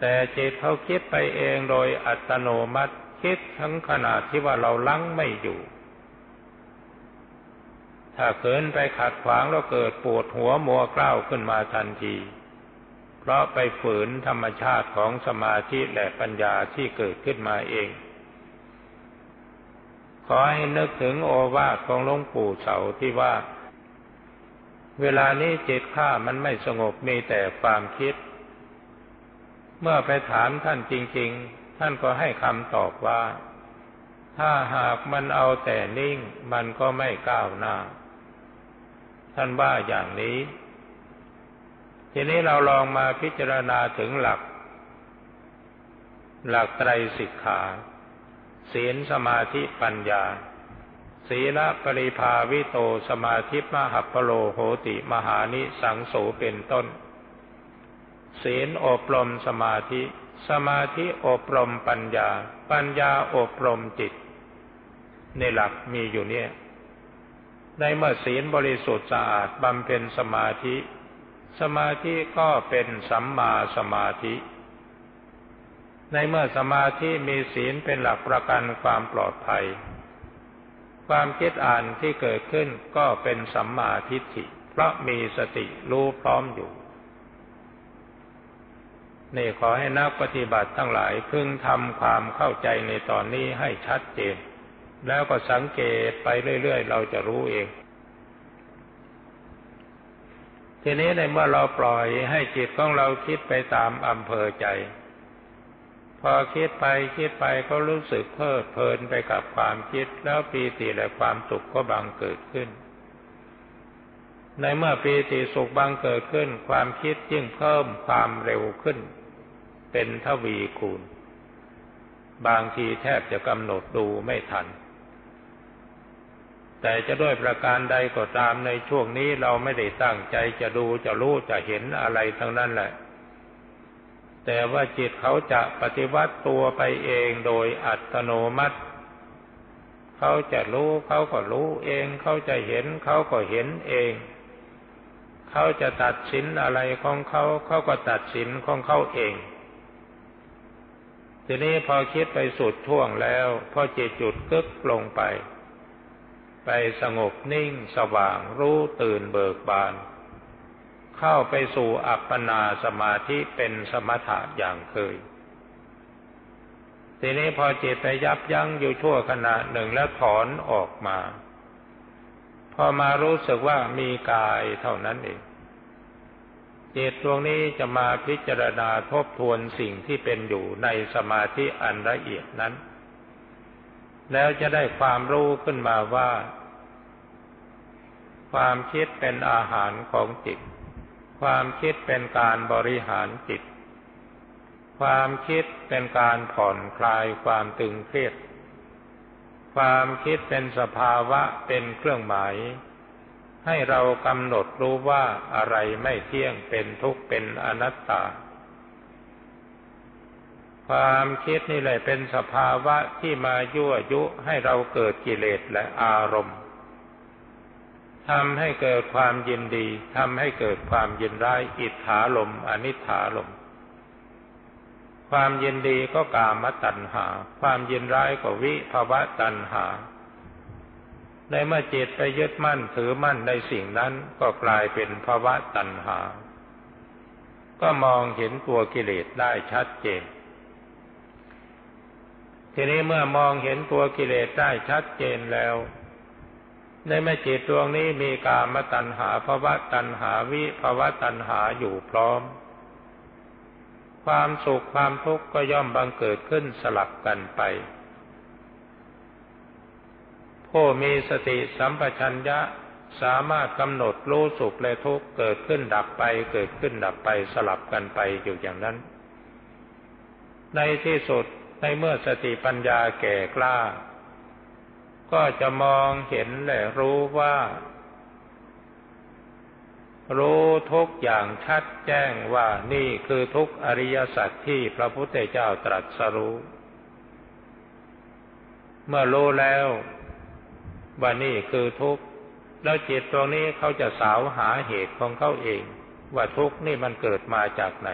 แต่จิตเขาคิดไปเองโดยอัตโนมัติคิดทั้งขนาดที่ว่าเราลังไม่อยู่ ถ้าเขินไปขัดขวางแล้วเกิดปวดหัวมัวกล้าวขึ้นมาทันที เพราะไปฝืนธรรมชาติของสมาธิและปัญญาที่เกิดขึ้นมาเอง ขอให้นึกถึงโอวาทของหลวงปู่เสาที่ว่า เวลานี้จิตข้ามันไม่สงบมีแต่ความคิด เมื่อไปถามท่านจริง ๆ ท่านก็ให้คำตอบว่า ถ้าหากมันเอาแต่นิ่งมันก็ไม่ก้าวหน้า ท่านว่าอย่างนี้ ทีนี้เราลองมาพิจารณาถึงหลัก หลักไตรสิกขา ศีลสมาธิปัญญา ศีลปริภาวิโตสมาธิมหัปโลโหติมหานิสังโสเป็นต้น ศีลอบรมสมาธิ สมาธิอบรมปัญญา ปัญญาอบรมจิต ในหลักมีอยู่เนี่ยในเมื่อศีลบริสุทธิ์สะอาดบำเพ็ญสมาธิ สมาธิก็เป็นสัมมาสมาธิ ในเมื่อสมาธิมีศีลเป็นหลักประกันความปลอดภัย ความคิดอ่านที่เกิดขึ้นก็เป็นสัมมาทิฏฐิ เพราะมีสติรู้พร้อมอยู่นี่ขอให้นักปฏิบัติทั้งหลายพึงทำความเข้าใจในตอนนี้ให้ชัดเจน แล้วก็สังเกตไปเรื่อยๆ เราจะรู้เอง ทีนี้ในเมื่อเราปล่อยให้จิตของเราคิดไปตามอำเภอใจ พอคิดไปคิดไปก็รู้สึกเพลิดเพลินไปกับความคิดแล้วปีติและความสุขก็บังเกิดขึ้น ในเมื่อปีติสุขบังเกิดขึ้น ความคิดยิ่งเพิ่มความเร็วขึ้น เป็นทวีคูณ บางทีแทบจะกำหนดดูไม่ทัน แต่จะด้วยประการใดก็ตามในช่วงนี้เราไม่ได้ตั้งใจจะดูจะรู้จะเห็นอะไรทั้งนั้นแหละ แต่ว่าจิตเขาจะปฏิวัติตัวไปเองโดยอัตโนมัติ เขาจะรู้เขาก็รู้เอง เขาจะเห็นเขาก็เห็นเอง เขาจะตัดสินอะไรของเขาเขาก็ตัดสินของเขาเอง ทีนี้พอคิดไปสุดท่วงแล้วพอจิตจุดกึกลงไป ไปสงบนิ่งสว่างรู้ตื่นเบิกบาน เข้าไปสู่อัปปนาสมาธิเป็นสมถะอย่างเคย ทีนี้พอจิตไปยับยั้งอยู่ชั่วขณะหนึ่งแล้วถอนออกมา พอมารู้สึกว่ามีกายเท่านั้นเองจิตดวงนี้จะมาพิจารณาทบทวนสิ่งที่เป็นอยู่ในสมาธิอันละเอียดนั้น แล้วจะได้ความรู้ขึ้นมาว่า ความคิดเป็นอาหารของจิต ความคิดเป็นการบริหารจิต ความคิดเป็นการผ่อนคลายความตึงเครียด ความคิดเป็นสภาวะเป็นเครื่องหมาย ให้เรากำหนดรู้ว่าอะไรไม่เที่ยงเป็นทุกข์เป็นอนัตตา ความคิดนี่แหละเป็นสภาวะที่มายั่วยุให้เราเกิดกิเลสและอารมณ์ ทำให้เกิดความยินดีทำให้เกิดความยินร้าย อิทธาลม อนิถาลม ความยินดีก็กามตัณหา ความยินร้ายก็วิภวะตัณหา ในเมื่อจิตไปยึดมั่นถือมั่นในสิ่งนั้นก็กลายเป็นภาวะตัณหา ก็มองเห็นตัวกิเลสได้ชัดเจนทีนี้เมื่อมองเห็นตัวกิเลสได้ชัดเจนแล้ว ในเมื่อจิตดวงนี้มีกามตัณหาภาวะตัณหาวิภาวะตัณหาอยู่พร้อม ความสุขความทุกข์ก็ย่อมบังเกิดขึ้นสลับกันไป ผู้มีสติสัมปชัญญะสามารถกำหนดรู้สุขและทุกข์เกิดขึ้นดับไป เกิดขึ้นดับไปสลับกันไปอยู่อย่างนั้น ในที่สุดในเมื่อสติปัญญาแก่กล้า ก็จะมองเห็นและรู้ว่า รู้ทุกอย่างชัดแจ้งว่านี่คือทุกอริยสัจที่พระพุทธเจ้าตรัสรู้ เมื่อรู้แล้วว่านี่คือทุกข์แล้วจิตตรงนี้เขาจะสาวหาเหตุของเขาเอง ว่าทุกข์นี่มันเกิดมาจากไหน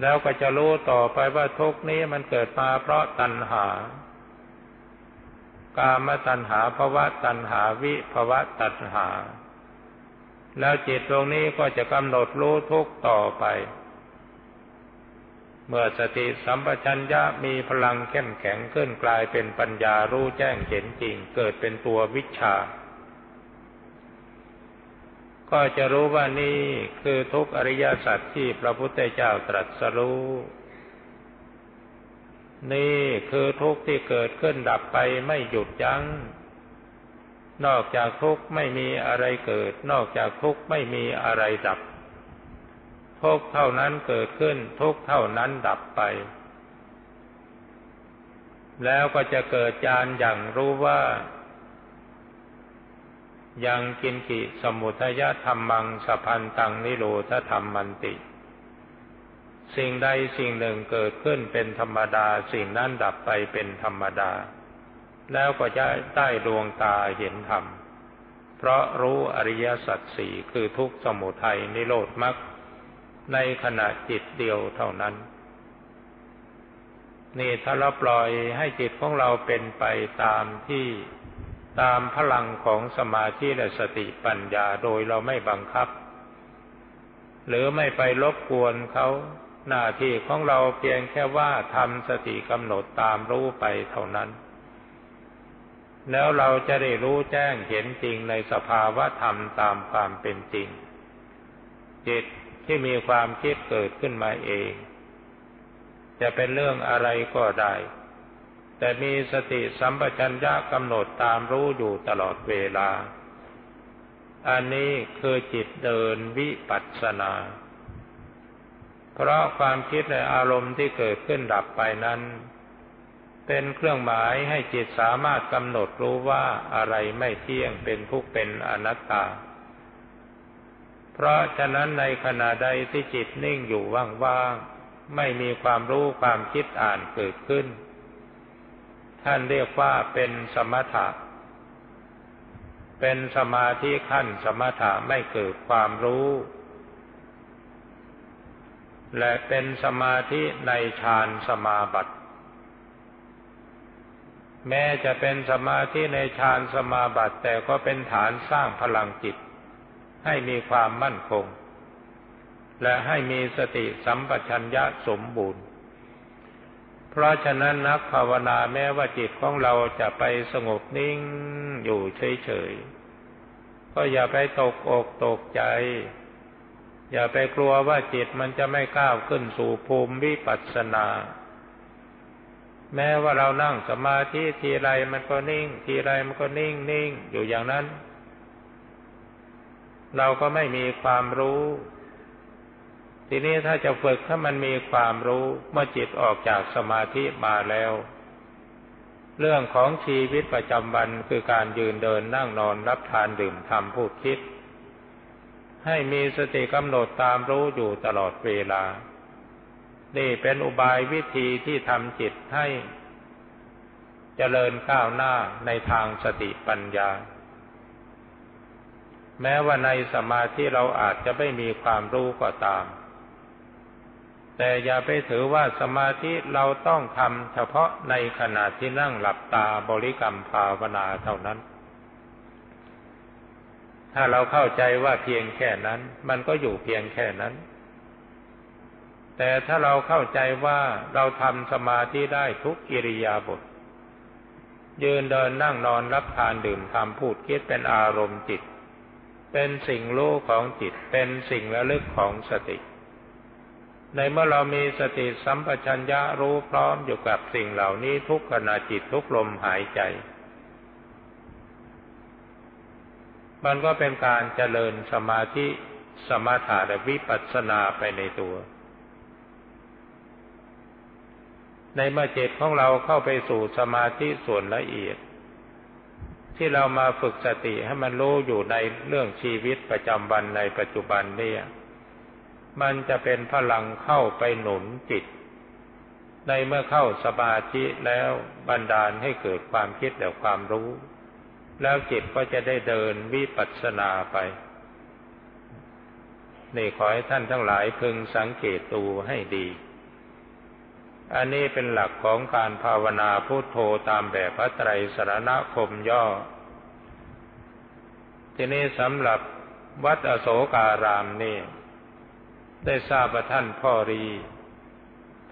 แล้วก็จะรู้ต่อไปว่าทุกข์นี้มันเกิดมาเพราะตัณหา กามตัณหาภวะตัณหาวิภวะตัณหา แล้วจิตตรงนี้ก็จะกำหนดรู้ทุกต่อไป เมื่อสติสัมปชัญญะมีพลังเข้มแข็งขึ้นกลายเป็นปัญญารู้แจ้งเห็นจริง เกิดเป็นตัววิชา ก็จะรู้ว่านี่คือทุกอริยสัจที่พระพุทธเจ้าตรัสรู้ นี่คือทุกข์ที่เกิดขึ้นดับไปไม่หยุดยัง้ง นอกจากทุกข์ไม่มีอะไรเกิด นอกจากทุกข์ไม่มีอะไรดับ ทุกข์เท่านั้นเกิดขึ้น ทุกข์เท่านั้นดับไป แล้วก็จะเกิดญาณอย่างรู้ว่า ยังกินกิสมุทยธรรมังสพันตังนิโรธธรรมมันติ สิ่งใดสิ่งหนึ่งเกิดขึ้นเป็นธรรมดาสิ่งนั้นดับไปเป็นธรรมดา แล้วก็จะได้ดวงตาเห็นธรรม เพราะรู้อริยสัจสี่คือทุกสมุทัยนิโรธมรรคในขณะจิตเดียวเท่านั้น นี่ถ้าเราปล่อยให้จิตของเราเป็นไปตามที่ตามพลังของสมาธิและสติปัญญาโดยเราไม่บังคับ หรือไม่ไปรบกวนเขา หน้าที่ของเราเพียงแค่ว่าทำสติกำหนดตามรู้ไปเท่านั้น แล้วเราจะได้รู้แจ้งเห็นจริงในสภาวะธรรมตามความเป็นจริง จิตที่มีความคิดเกิดขึ้นมาเอง จะเป็นเรื่องอะไรก็ได้ แต่มีสติสัมปชัญญะกำหนดตามรู้อยู่ตลอดเวลา อันนี้คือจิตเดินวิปัสสนา เพราะความคิดในอารมณ์ที่เกิดขึ้นดับไปนั้น เป็นเครื่องหมายให้จิตสามารถกำหนดรู้ว่าอะไรไม่เที่ยงเป็นทุกข์เป็นอนัตตา เพราะฉะนั้นในขณะใดที่จิตนิ่งอยู่ว่างๆไม่มีความรู้ความคิดอ่านเกิดขึ้น ท่านเรียกว่าเป็นสมถะเป็นสมาธิขั้นสมถะไม่เกิดความรู้ และเป็นสมาธิในฌานสมาบัติ แม้จะเป็นสมาธิในฌานสมาบัติแต่ก็เป็นฐานสร้างพลังจิต ให้มีความมั่นคง และให้มีสติสัมปชัญญะสมบูรณ์ เพราะฉะนั้นนักภาวนาแม้ว่าจิตของเราจะไปสงบนิ่งอยู่เฉยๆ ก็อย่าไปตกอกตกใจ อย่าไปกลัวว่าจิตมันจะไม่ก้าวขึ้นสู่ภูมิวิปัสสนา แม้ว่าเรานั่งสมาธิทีไรมันก็นิ่ง ทีไรมันก็นิ่งนิ่งอยู่อย่างนั้น เราก็ไม่มีความรู้ ทีนี้ถ้าจะฝึกถ้ามันมีความรู้เมื่อจิตออกจากสมาธิมาแล้ว เรื่องของชีวิตประจำวันคือการยืนเดินนั่งนอนรับทานดื่มทำพูดคิด ให้มีสติกำหนดตามรู้อยู่ตลอดเวลา นี่เป็นอุบายวิธีที่ทำจิตให้จเจริญก้าวหน้าในทางสติปัญญา แม้ว่าในสมาธิเราอาจจะไม่มีความรู้ก็ตาม แต่อย่าไปถือว่าสมาธิเราต้องทำเฉพาะในขณะที่นั่งหลับตาบริกรรมภาวนาเท่านั้น ถ้าเราเข้าใจว่าเพียงแค่นั้น มันก็อยู่เพียงแค่นั้น แต่ถ้าเราเข้าใจว่าเราทำสมาธิได้ทุกกิริยาบทยืนเดินนั่งนอนรับทานดื่มทำพูดคิดเป็นอารมณ์จิต เป็นสิ่งรู้ของจิต เป็นสิ่งระลึกของสติ ในเมื่อเรามีสติสัมปชัญญะรู้พร้อมอยู่กับสิ่งเหล่านี้ทุกขณะจิตทุกลมหายใจ มันก็เป็นการเจริญสมาธิสมถะและวิปัสสนาไปในตัว ในเมื่อจิตของเราเข้าไปสู่สมาธิส่วนละเอียด ที่เรามาฝึกสติให้มันรู้อยู่ในเรื่องชีวิตประจำวันในปัจจุบันเนี่ย มันจะเป็นพลังเข้าไปหนุนจิต ในเมื่อเข้าสมาธิแล้วบันดาลให้เกิดความคิดและความรู้ แล้วจิตก็จะได้เดินวิปัสสนาไป นี่ขอให้ท่านทั้งหลายพึงสังเกตดูให้ดี อันนี้เป็นหลักของการภาวนาพุทโธตามแบบพระไตรสรณคมย่อ ทีนี้สำหรับวัดอโศการามนี่ ได้ทราบว่าท่านพ่อรี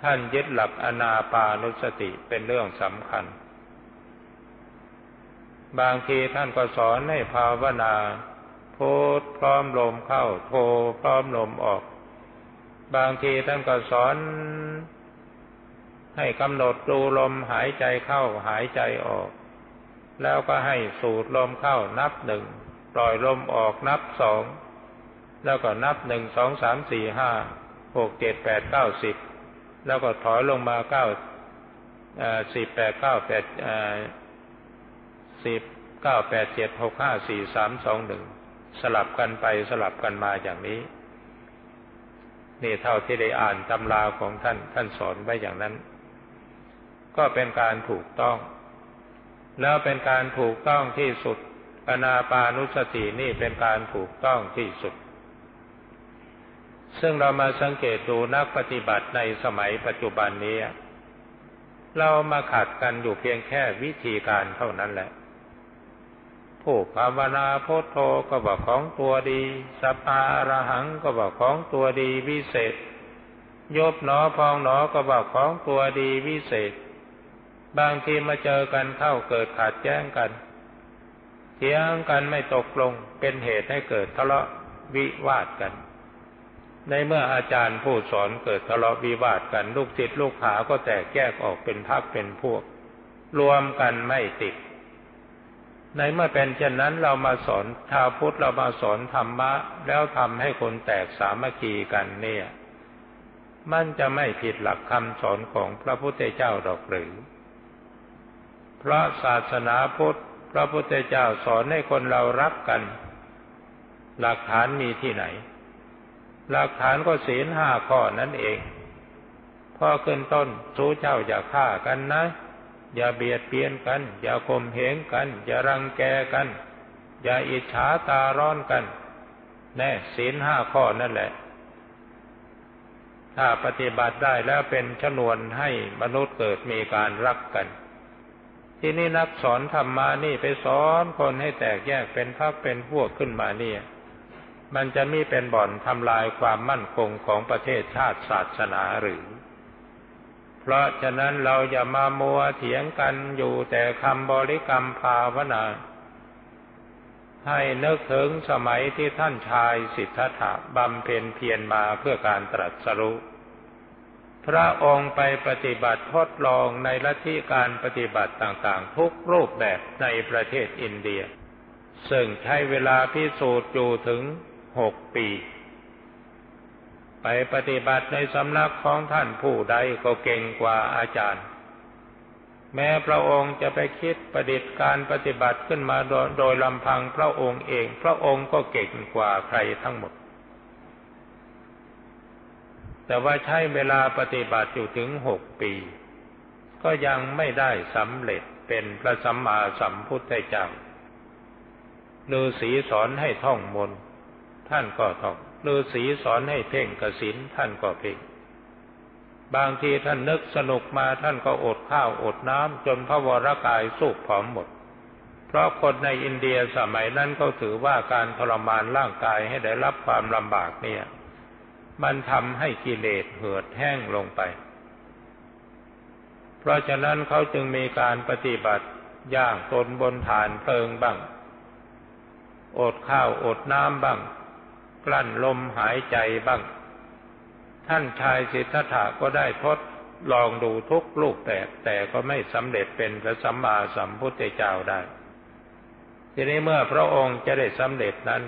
ท่านยึดหลักอนาปานุสติเป็นเรื่องสำคัญ บางทีท่านก็สอนให้ภาวนาโพธพร้อมลมเข้าโทพร้อมลมออก บางทีท่านก็สอน ให้กำหนดดูลมหายใจเข้าหายใจออก แล้วก็ให้สูดลมเข้านับหนึ่งปล่อยลมออกนับสองแล้วก็นับหนึ่งสองสามสี่ห้าหกเจ็ดแปดเก้าสิบแล้วก็ถอยลงมาเก้าสิบแปดเก้าแปด สิบเก้าแปดเจ็ดหกห้าสี่สามสองหนึ่งสลับกันไปสลับกันมาอย่างนี้ นี่เท่าที่ได้อ่านตำราของท่านท่านสอนไว้อย่างนั้น ก็เป็นการถูกต้อง แล้วเป็นการถูกต้องที่สุดอนาปานุสตินี่เป็นการถูกต้องที่สุด ซึ่งเรามาสังเกตดูนักปฏิบัติในสมัยปัจจุบันนี้ เรามาขัดกันอยู่เพียงแค่วิธีการเท่านั้นแหละ ผู้ภาวนาพุทโธก็บอกของตัวดีสัพาอรหังก็บอกของตัวดีวิเศษ ยบหนอพองหนอก็บอกของตัวดีวิเศษ บางทีมาเจอกันเข้าเกิดขัดแย้งกันเถียงกันไม่ตกลงเป็นเหตุให้เกิดทะเลาะวิวาทกัน ในเมื่ออาจารย์ผู้สอนเกิดทะเลาะวิวาทกันลูกศิษย์ลูกหาก็แตกแยกออกเป็นพักเป็นพวก รวมกันไม่ติด ในเมื่อเป็นเช่นนั้นเรามาสอนชาวพุทธเรามาสอนธรรมะ แล้วทำให้คนแตกสามัคคีกันเนี่ย มันจะไม่ผิดหลักคำสอนของพระพุทธเจ้าดอกหรือ เพราะศาสนาพุทธพระพุทธเจ้าสอนให้คนเรารักกัน หลักฐานมีที่ไหน หลักฐานก็ศีลห้าข้อนั่นเองพอขึ้นต้นสู้เจ้าอย่าฆ่ากันนะ อย่าเบียดเบียนกัน อย่าข่มเหงกัน อย่ารังแกกัน อย่าอิจฉาตาร้อนกัน แน่ศีลห้าข้อนั่นแหละ ถ้าปฏิบัติได้แล้วเป็นชนวนให้มนุษย์เกิดมีการรักกัน ที่นี่นักสอนธรรมานี่ไปสอนคนให้แตกแยกเป็นพักเป็นพวกขึ้นมาเนี่ย มันจะมีเป็นบ่อนทำลายความมั่นคงของประเทศชาติศาสนาหรือ เพราะฉะนั้นเราอย่ามามัวเถียงกันอยู่แต่คำบริกรรมภาวนา ให้นึกถึงสมัยที่ท่านชายสิทธัตถะบำเพ็ญเพียรมาเพื่อการตรัสรู้พระองค์ไปปฏิบัติทดลองในลัทธิการปฏิบัติต่างๆ ทุกรูปแบบในประเทศอินเดีย ซึ่งใช้เวลาพิสูจน์อยู่ถึงหกปี ไปปฏิบัติในสำนักของท่านผู้ใดก็เก่งกว่าอาจารย์ แม้พระองค์จะไปคิดประดิษฐ์การปฏิบัติขึ้นมาโดยลำพังพระองค์เอง พระองค์ก็เก่งกว่าใครทั้งหมด แต่ว่าใช้เวลาปฏิบัติอยู่ถึงหกปี ก็ยังไม่ได้สำเร็จเป็นพระสัมมาสัมพุทธเจ้าฤาษีสอนให้ท่องมนท่านก็ท่อง ฤาษีสอนให้เพ่งกสินท่านก็เพ่ง บางทีท่านนึกสนุกมาท่านก็อดข้าวอดน้ำจนพระวรากายสูบผอมหมด เพราะคนในอินเดียสมัยนั้นเขาถือว่าการทรมานร่างกายให้ได้รับความลำบากเนี่ย มันทำให้กิเลสเหือดแห้งลงไป เพราะฉะนั้นเขาจึงมีการปฏิบัติย่างตนบนฐานเพลิงบ้าง อดข้าวอดน้ำบ้าง กลั้นลมหายใจบ้าง ท่านชายสิทธัตถะก็ได้ทดลองดูทุกลูกแต่แต่ก็ไม่สำเร็จเป็นพระสัมมาสัมพุทธเจ้าได้ ทีนี้เมื่อพระองค์จะได้สำเร็จนั้น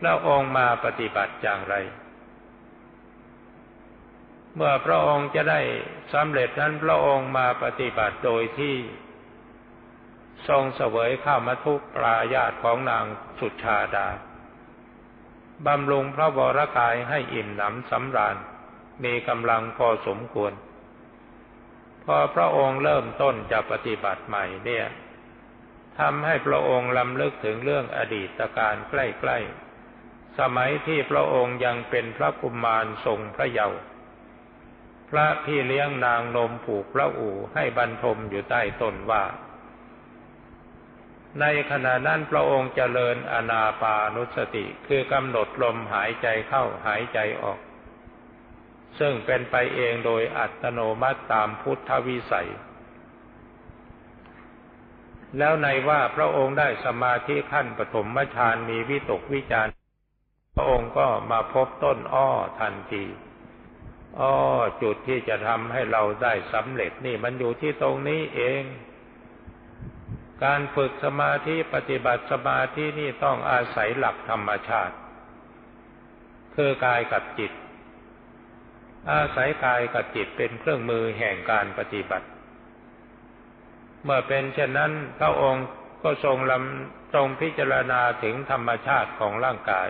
พระองค์มาปฏิบัติอย่างไร เมื่อพระองค์จะได้สำเร็จนั้นพระองค์มาปฏิบัติโดยที่ทรงเสวยข้าวมัทุปลายาตของนางสุชาดา บำรุงพระวรกายให้อิ่มหนำสำราญ มีกำลังพอสมควร พอพระองค์เริ่มต้นจะปฏิบัติใหม่เนี่ยทำให้พระองค์ลำลึกถึงเรื่องอดีตการใกล้ๆ สมัยที่พระองค์ยังเป็นพระกุมารทรงพระเยาว์ พระพี่เลี้ยงนางนมผูกพระอู่ให้บรรทมอยู่ใต้ต้นว่า ในขณะนั้นพระองค์เจริญอนาปานุสติคือกำหนดลมหายใจเข้าหายใจออก ซึ่งเป็นไปเองโดยอัตโนมัติตามพุทธวิสัย แล้วในว่าพระองค์ได้สมาธิขั้นปฐมฌานมีวิตกวิจารพระองค์ก็มาพบต้นอ้อทันที อ้อจุดที่จะทำให้เราได้สำเร็จนี่มันอยู่ที่ตรงนี้เอง การฝึกสมาธิปฏิบัติสมาธินี่ต้องอาศัยหลักธรรมชาติ คือกายกับจิต อาศัยกายกับจิตเป็นเครื่องมือแห่งการปฏิบัติ เมื่อเป็นเช่นนั้นพระองค์ก็ทรงลำทรงพิจารณาถึงธรรมชาติของร่างกาย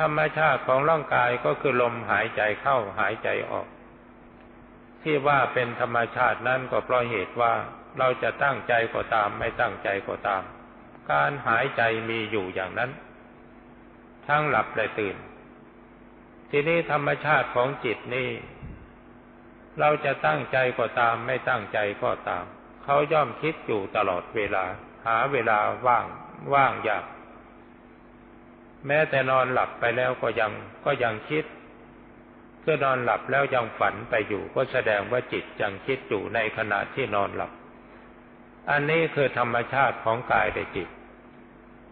ธรรมชาติของร่างกายก็คือลมหายใจเข้าหายใจออก ที่ว่าเป็นธรรมชาตินั้นก็เพราะเหตุว่า เราจะตั้งใจก็ตาม ไม่ตั้งใจก็ตาม การหายใจมีอยู่อย่างนั้น ทั้งหลับและตื่น ทีนี้ธรรมชาติของจิตนี่เราจะตั้งใจก็ตาม ไม่ตั้งใจก็ตาม เขาย่อมคิดอยู่ตลอดเวลา หาเวลาว่างว่างอยากแม้แต่นอนหลับไปแล้วก็ยังก็ยังคิดเพื่อนอนหลับแล้วยังฝันไปอยู่ ก็แสดงว่าจิตยังคิดอยู่ในขณะที่นอนหลับ อันนี้คือธรรมชาติของกายและจิต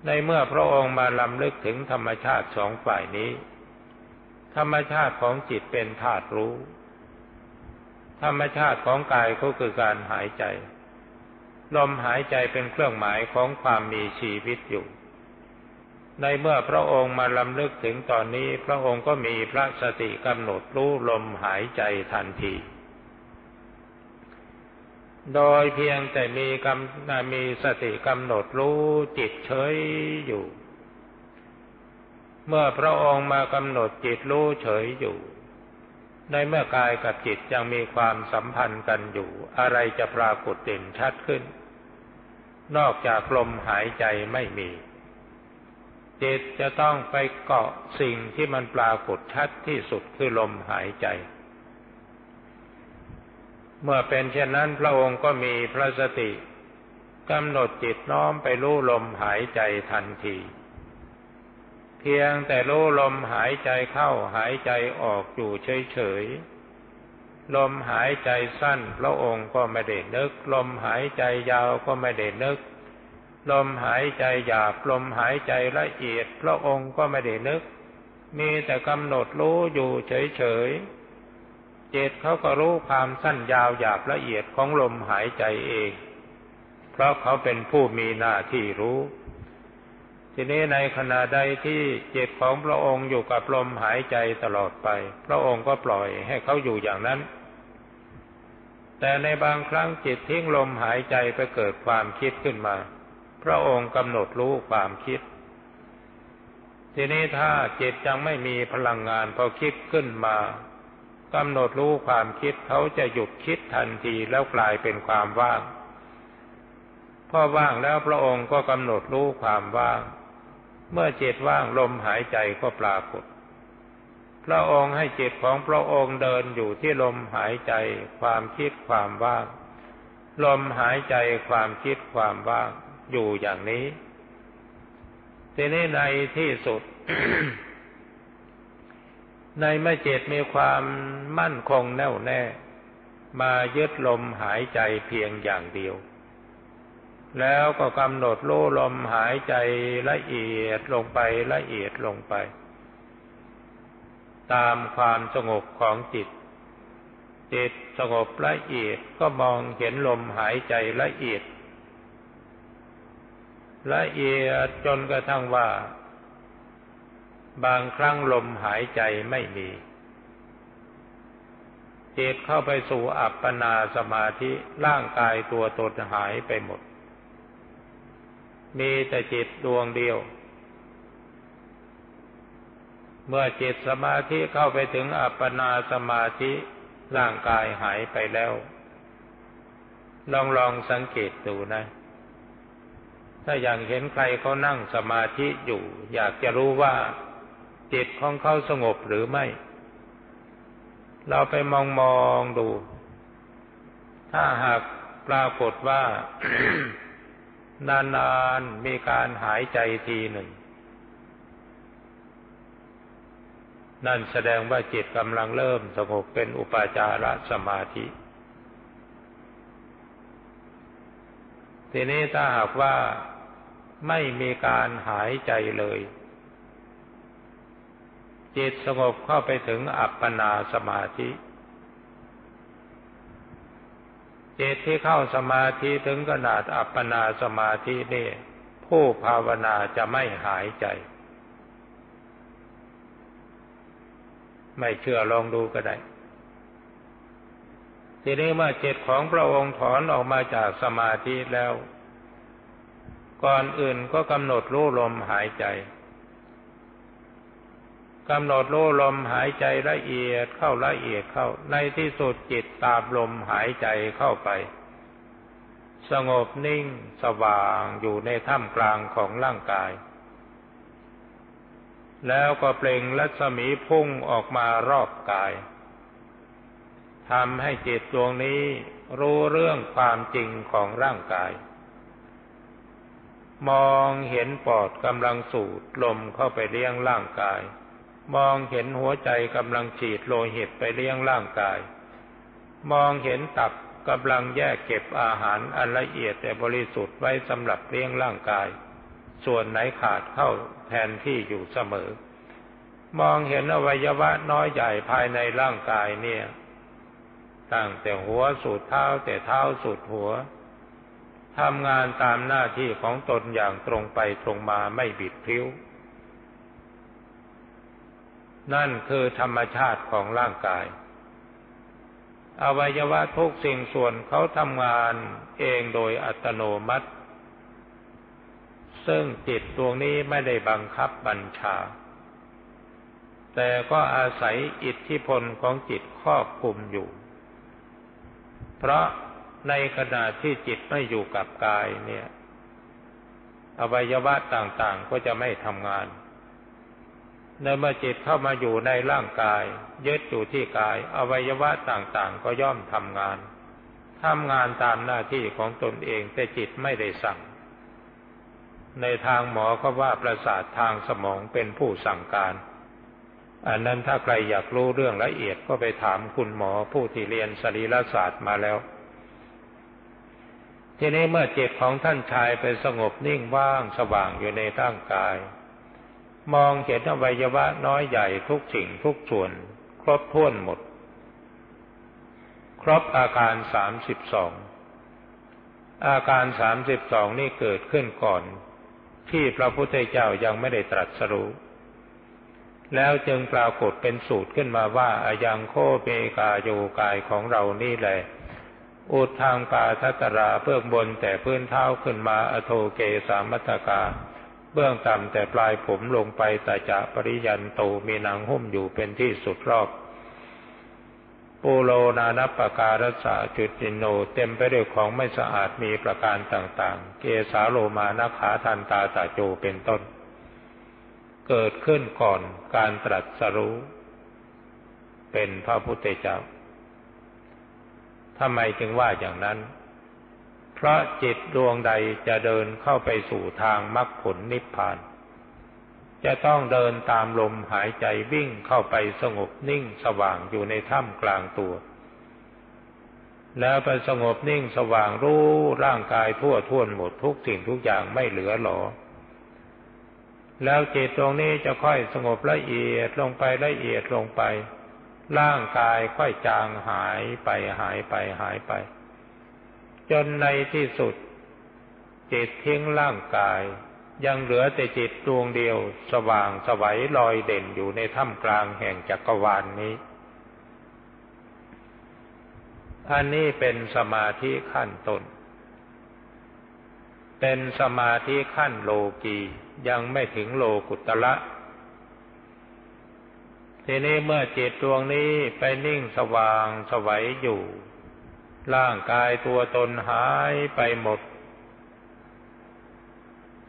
ในเมื่อพระองค์มาลำลึกถึงธรรมชาติสองฝ่ายนี้ ธรรมชาติของจิตเป็นธาตุรู้ ธรรมชาติของกายก็คือการหายใจ ลมหายใจเป็นเครื่องหมายของความมีชีวิตอยู่ ในเมื่อพระองค์มาลำลึกถึงตอนนี้ พระองค์ก็มีพระสติกำหนดรู้ลมหายใจทันที โดยเพียงแต่มีกำมีสติกำหนดรู้จิตเฉยอยู่ เมื่อพระองค์มากำหนดจิตรู้เฉยอยู่ ในเมื่อกายกับจิตยังมีความสัมพันธ์กันอยู่ อะไรจะปรากฏเด่นชัดขึ้น นอกจากลมหายใจไม่มี จิตจะต้องไปเกาะสิ่งที่มันปรากฏชัดที่สุดคือลมหายใจ เมื่อเป็นเช่นนั้นพระองค์ก็มีพระสติกำหนดจิตน้อมไปรู้ลมหายใจทันที เพียงแต่รู้ลมหายใจเข้าหายใจออกอยู่เฉยๆลมหายใจสั้นพระองค์ก็ไม่ได้นึก ลมหายใจยาวก็ไม่ได้นึก ลมหายใจหยาบลมหายใจละเอียด พระองค์ก็ไม่ได้นึก มีแต่กำหนดรู้อยู่เฉยๆ จิตเขาก็รู้ความสั้นยาวหยาบละเอียดของลมหายใจเอง เพราะเขาเป็นผู้มีหน้าที่รู้ ทีนี้ในขณะใดที่จิตของพระองค์อยู่กับลมหายใจตลอดไป พระองค์ก็ปล่อยให้เขาอยู่อย่างนั้น แต่ในบางครั้งจิตทิ้งลมหายใจไปเกิดความคิดขึ้นมา พระองค์กำหนดรู้ความคิดทีนี้ถ้าจิตยังไม่มีพลังงานพอคิดขึ้นมา กำหนดรู้ความคิดเขาจะหยุดคิดทันทีแล้วกลายเป็นความว่างพอว่างแล้วพระองค์ก็กำหนดรู้ความว่าง เมื่อจิตว่างลมหายใจก็ปรากฏ พระองค์ให้จิตของพระองค์เดินอยู่ที่ลมหายใจ ความคิดความว่าง ลมหายใจความคิดความว่างอยู่อย่างนี้ทีนี้ในที่สุด ในเมื่อจิตมีความมั่นคงแน่วแน่ มายึดลมหายใจเพียงอย่างเดียว แล้วก็กำหนดรู้ลมหายใจละเอียดลงไปละเอียดลงไป ตามความสงบของจิต จิตสงบละเอียดก็มองเห็นลมหายใจละเอียดละเอียดจนกระทั่งว่า บางครั้งลมหายใจไม่มีจิตเข้าไปสู่อัปปนาสมาธิร่างกายตัวตนหายไปหมด มีแต่จิตดวงเดียว เมื่อจิตสมาธิเข้าไปถึงอัปปนาสมาธิร่างกายหายไปแล้ว ลองลองสังเกตดูนะ ถ้าอย่างเห็นใครเขานั่งสมาธิอยู่ อยากจะรู้ว่า จิตของเขาสงบหรือไม่ เราไปมองมองดู ถ้าหากปรากฏว่านานๆมีการหายใจทีหนึ่ง นั่นแสดงว่าจิตกำลังเริ่มสงบเป็นอุปาจารสมาธิ ทีนี้ถ้าหากว่าไม่มีการหายใจเลย จิตสงบเข้าไปถึงอัปปนาสมาธิจิตที่เข้าสมาธิถึงขนาดอัปปนาสมาธินี่ผู้ภาวนาจะไม่หายใจ ไม่เชื่อลองดูก็ได้ทีนี้เมื่อจิตของพระองค์ถอนออกมาจากสมาธิแล้ว ก่อนอื่นก็กำหนดรู้ลมหายใจ กำหนดรู้ลมหายใจละเอียดเข้าละเอียดเข้า ในที่สุดจิตตามลมหายใจเข้าไป สงบนิ่งสว่างอยู่ในถ้ำกลางของร่างกาย แล้วก็เปล่งรัศมีพุ่งออกมารอบกายทำให้จิตดวงนี้รู้เรื่องความจริงของร่างกาย มองเห็นปอดกำลังสูดลมเข้าไปเลี้ยงร่างกาย มองเห็นหัวใจกำลังฉีดโลหิตไปเลี้ยงร่างกาย มองเห็นตับกำลังแยกเก็บอาหารอันละเอียดแต่บริสุทธิ์ไว้สำหรับเลี้ยงร่างกาย ส่วนไหนขาดเข้าแทนที่อยู่เสมอ มองเห็นอวัยวะน้อยใหญ่ภายในร่างกายเนี่ย ตั้งแต่หัวสุดเท้าแต่เท้าสุดหัวทำงานตามหน้าที่ของตนอย่างตรงไปตรงมาไม่บิดพลิ้ว นั่นคือธรรมชาติของร่างกาย อวัยวะทุกสิ่งส่วนเขาทำงานเองโดยอัตโนมัติ ซึ่งจิตดวงนี้ไม่ได้บังคับบัญชา แต่ก็อาศัยอิทธิพลของจิตครอบคุมอยู่ เพราะในขณะที่จิตไม่อยู่กับกายเนี่ย อวัยวะต่างๆก็จะไม่ทำงาน ในเมื่อจิตเข้ามาอยู่ในร่างกายยึดอยู่ที่กาย อวัยวะต่างๆ ก็ย่อมทำงานทำงานตามหน้าที่ของตนเองแต่จิตไม่ได้สั่ง ในทางหมอเขาว่าประสาททางสมองเป็นผู้สั่งการ อันนั้นถ้าใครอยากรู้เรื่องละเอียดก็ไปถามคุณหมอผู้ที่เรียนสรีรศาสตร์มาแล้ว ทีนี้เมื่อจิตของท่านชายไปสงบนิ่งว่างสว่างอยู่ในร่างกาย มองเห็นอวัยวะน้อยใหญ่ทุกสิ่งทุกส่วน ครบถ้วนหมด ครบอาการสามสิบสองอาการสามสิบสองนี่เกิดขึ้นก่อน ที่พระพุทธเจ้ายังไม่ได้ตรัสรู้แล้วจึงปรากฏเป็นสูตรขึ้นมาว่าอายังโคเปกาโยกายของเรานี่แหละอุดทางกาทัตราเพื่อบนแต่พื้นเท้าขึ้นมาอโทเกสามัตกา เบื้องต่ำแต่ปลายผมลงไปแต่จะปริยันโตมีหนังหุ้มอยู่เป็นที่สุดรอบ ปูโลนานัปการสะจุดินโนเต็มไปด้วยของไม่สะอาดมีประการต่างๆ เกสาโลมานาขาทันตาตาโจเป็นต้น เกิดขึ้นก่อนการตรัสรู้ เป็นพระพุทธเจ้าทำไมจึงว่าอย่างนั้น เพราะจิตดวงใดจะเดินเข้าไปสู่ทางมรรคผลนิพพาน จะต้องเดินตามลมหายใจวิ่งเข้าไปสงบนิ่งสว่างอยู่ในถ้ำกลางตัว แล้วไปสงบนิ่งสว่างรู้ร่างกายทั่วท่วนหมดทุกสิ่งทุกอย่างไม่เหลือหลอแล้วจิตตรงนี้จะค่อยสงบละเอียดลงไปละเอียดลงไป ร่างกายค่อยจางหายไปหายไปหายไป จนในที่สุด จิตทิ้งร่างกาย ยังเหลือแต่จิตดวงเดียว สว่างสวัยลอยเด่นอยู่ในถ้ำกลางแห่งจักรวาลนนี้ อันนี้เป็นสมาธิขั้นต้นเป็นสมาธิขั้นโลกียังไม่ถึงโลกุตละทีนี้เมื่อจิตดวงนี้ไปนิ่งสว่างสวัยอยู่ ร่างกายตัวตนหายไปหมด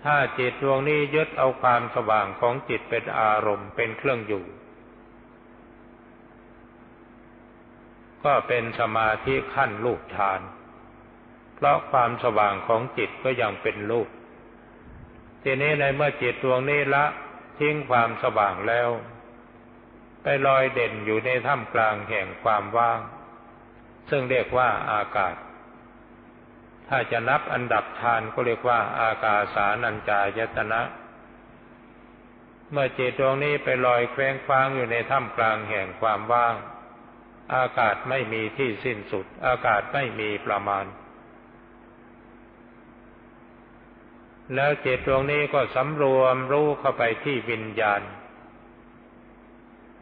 ถ้าจิตดวงนี้ยึดเอาความสว่างของจิตเป็นอารมณ์เป็นเครื่องอยู่ ก็เป็นสมาธิขั้นลูกฌาน เพราะความสว่างของจิตก็ยังเป็นลูกทีนี้ในเมื่อจิตดวงนี้ละทิ้งความสว่างแล้ว ไปลอยเด่นอยู่ในถ้ำกลางแห่งความว่าง ซึ่งเรียกว่าอากาศ ถ้าจะนับอันดับทานก็เรียกว่าอากาสานัญจายตนะ เมื่อจิตดวงนี้ไปลอยแคว้งคว้างอยู่ในถ้ำกลางแห่งความว่าง อากาศไม่มีที่สิ้นสุด อากาศไม่มีประมาณ แล้วจิตดวงนี้ก็สำรวมรู้เข้าไปที่วิญญาณ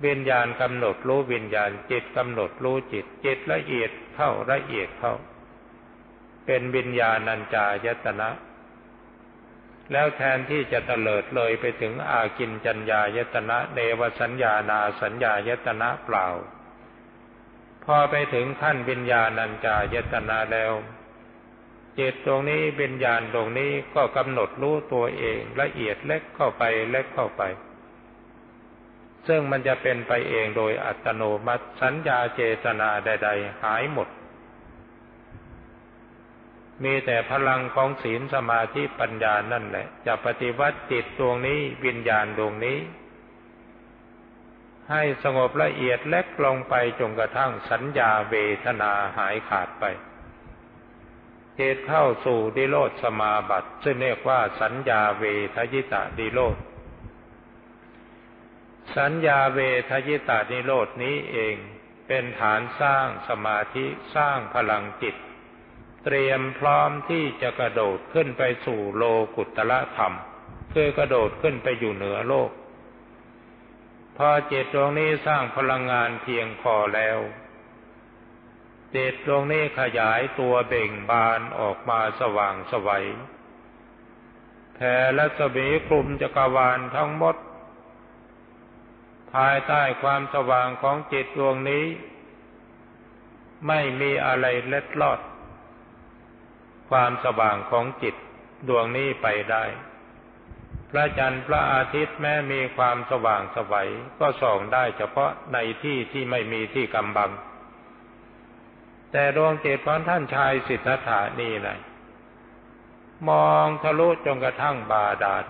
วิญญาณกำหนดรู้วิญญาณจิตกำหนดรู้จิตจิตละเอียดเข้าละเอียดเข้า เป็นวิญญาณัญจายตนะ แล้วแทนที่จะเตลิดเลยไปถึงอากินจัญญายตนะเนวสัญญานาสัญญายตนะเปล่า พอไปถึงขั้นวิญญาณัญจายตนะแล้วจิตตรงนี้วิญญาณตรงนี้ก็กำหนดรู้ตัวเองละเอียดเล็กเข้าไปเล็กเข้าไป ซึ่งมันจะเป็นไปเองโดยอัตโนมัติสัญญาเจตนาใด ๆ หายหมด มีแต่พลังของศีลสมาธิปัญญานั่นแหละ จะปฏิวัติจิตดวงนี้วิญญาณดวงนี้ ให้สงบละเอียดเล็กลงไปจนกระทั่งสัญญาเวทนาหายขาดไปเจตเข้าสู่ดิโลดสมาบัติซึ่งเรียกว่าสัญญาเวทยิตาดิโลด สัญญาเวทยิตานิโรดนี้เองเป็นฐานสร้างสมาธิสร้างพลังจิต เตรียมพร้อมที่จะกระโดดขึ้นไปสู่โลกุตละธรรมคือกระโดดขึ้นไปอยู่เหนือโลก พอจิตดวงนี้สร้างพลังงานเพียงพอแล้วจิตดวงนี้ขยายตัวเบ่งบานออกมาสว่างสวัยแผ่และสมีคลุมจักรวาลทั้งหมด ภายใต้ความสว่างของจิตดวงนี้ ไม่มีอะไรเล็ดลอด ความสว่างของจิตดวงนี้ไปได้ พระจันทร์พระอาทิตย์แม้มีความสว่างสวัยก็ส่องได้เฉพาะในที่ที่ไม่มีที่กำบัง แต่ดวงจิตของท่านชายสิทธัตถานี่นะมองทะลุจนกระทั่งบาดาล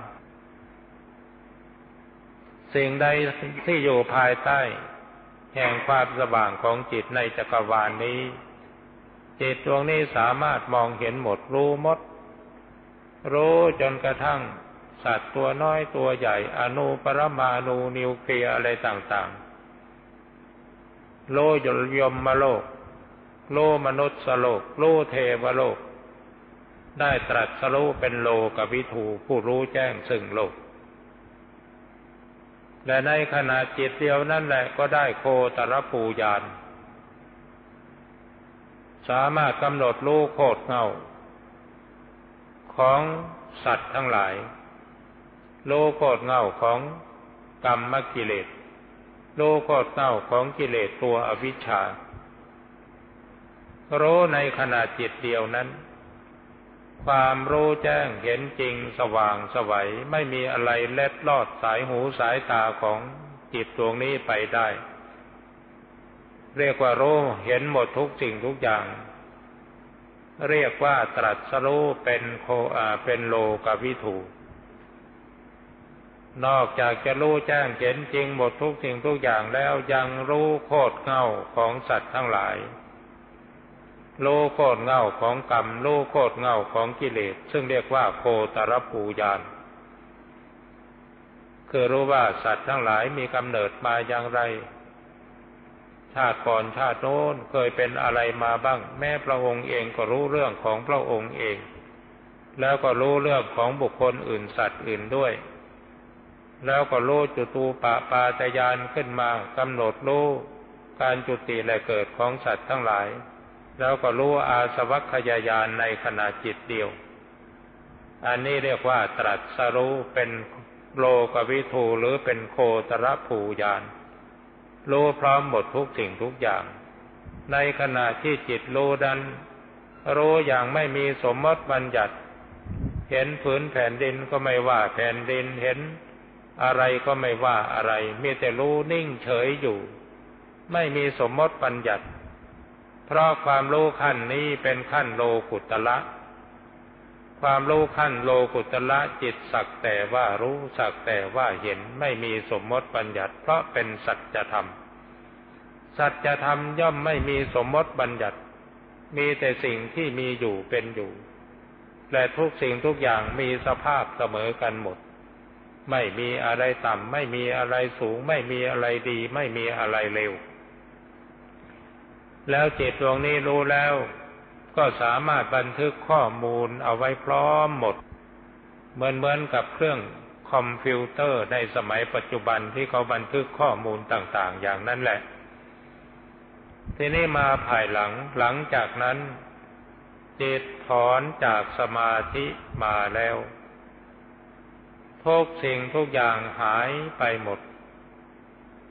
สิ่งใดที่อยู่ภายใต้ แห่งความสว่างของจิตในจักรวาลนนี้ จิตดวงนี้สามารถมองเห็นหมดรู้หมด รู้จนกระทั่ง สัตว์ตัวน้อยตัวใหญ่ อนุปรมาณูนิวเคลียอะไรต่างๆ โลยยมมโลก โลมนุษย์สโลก โลเทวโลก ได้ตรัสรู้เป็นโลกวิถูผู้รู้แจ้งซึ่งโลก และในขณะจิตเดียวนั่นแหละก็ได้โคตรภูยานสามารถกำหนดรู้โคตรเงาของสัตว์ทั้งหลายรู้โคตรเงาของกรรมกิเลสรู้โคตรเงาของกิเลสตัวอวิชชารู้ในขณะจิตเดียวนั้น ความรู้แจ้งเห็นจริงสว่างสวัยไม่มีอะไรเล็ดลอดสายหูสายตาของจิตดวงนี้ไปได้ เรียกว่ารู้เห็นหมดทุกสิ่งทุกอย่าง เรียกว่าตรัสรู้เป็นโคอาเป็นโลกวิถูนอกจากจะรู้แจ้งเห็นจริงหมดทุกสิ่งทุกอย่างแล้วยังรู้โคตรเง่าของสัตว์ทั้งหลาย รู้โคตรเง่าของกรรมรู้โคตรเง่าของกิเลส ซึ่งเรียกว่าโคตรปูยานคือรู้ว่าสัตว์ทั้งหลายมีกำเนิดมาอย่างไร ชาติก่อนชาติโน้นเคยเป็นอะไรมาบ้าง แม่พระองค์เองก็รู้เรื่องของพระองค์เอง แล้วก็รู้เรื่องของบุคคลอื่นสัตว์อื่นด้วย แล้วก็รู้จุตูปะปาตยานขึ้นมากำหนดรู้การจุติและเกิดของสัตว์ทั้งหลาย แล้วก็รู้อาสวัคยายานในขณะจิตเดียว อันนี้เรียกว่าตรัสรู้เป็นโลกวิทูหรือเป็นโคตรภูยานรู้พร้อมหมดทุกสิ่งทุกอย่าง ในขณะที่จิตรู้นั้นรู้อย่างไม่มีสมมติบัญญัติ เห็นผืนแผ่นดินก็ไม่ว่าแผ่นดินเห็นอะไรก็ไม่ว่าอะไร มีแต่รู้นิ่งเฉยอยู่ ไม่มีสมมติบัญญัติ เพราะความรู้ขั้นนี้เป็นขั้นโลกุตละ ความรู้ขั้นโลกุตละจิตสักแต่ว่ารู้สักแต่ว่าเห็นไม่มีสมมติบัญญัติ เพราะเป็นสัจธรรม สัจธรรมย่อมไม่มีสมมติบัญญัติ มีแต่สิ่งที่มีอยู่เป็นอยู่ และทุกสิ่งทุกอย่างมีสภาพเสมอกันหมด ไม่มีอะไรต่ำไม่มีอะไรสูง ไม่มีอะไรดี ไม่มีอะไรเลว แล้วจิตดวงนี้รู้แล้ว ก็สามารถบันทึกข้อมูลเอาไว้พร้อมหมด เหมือนเหมือนกับเครื่องคอมพิวเตอร์ในสมัยปัจจุบันที่เขาบันทึกข้อมูลต่าง ๆ อย่างนั้นแหละ ทีนี้มาภายหลังหลังจากนั้นจิตถอนจากสมาธิมาแล้วทุกสิ่งทุกอย่างหายไปหมด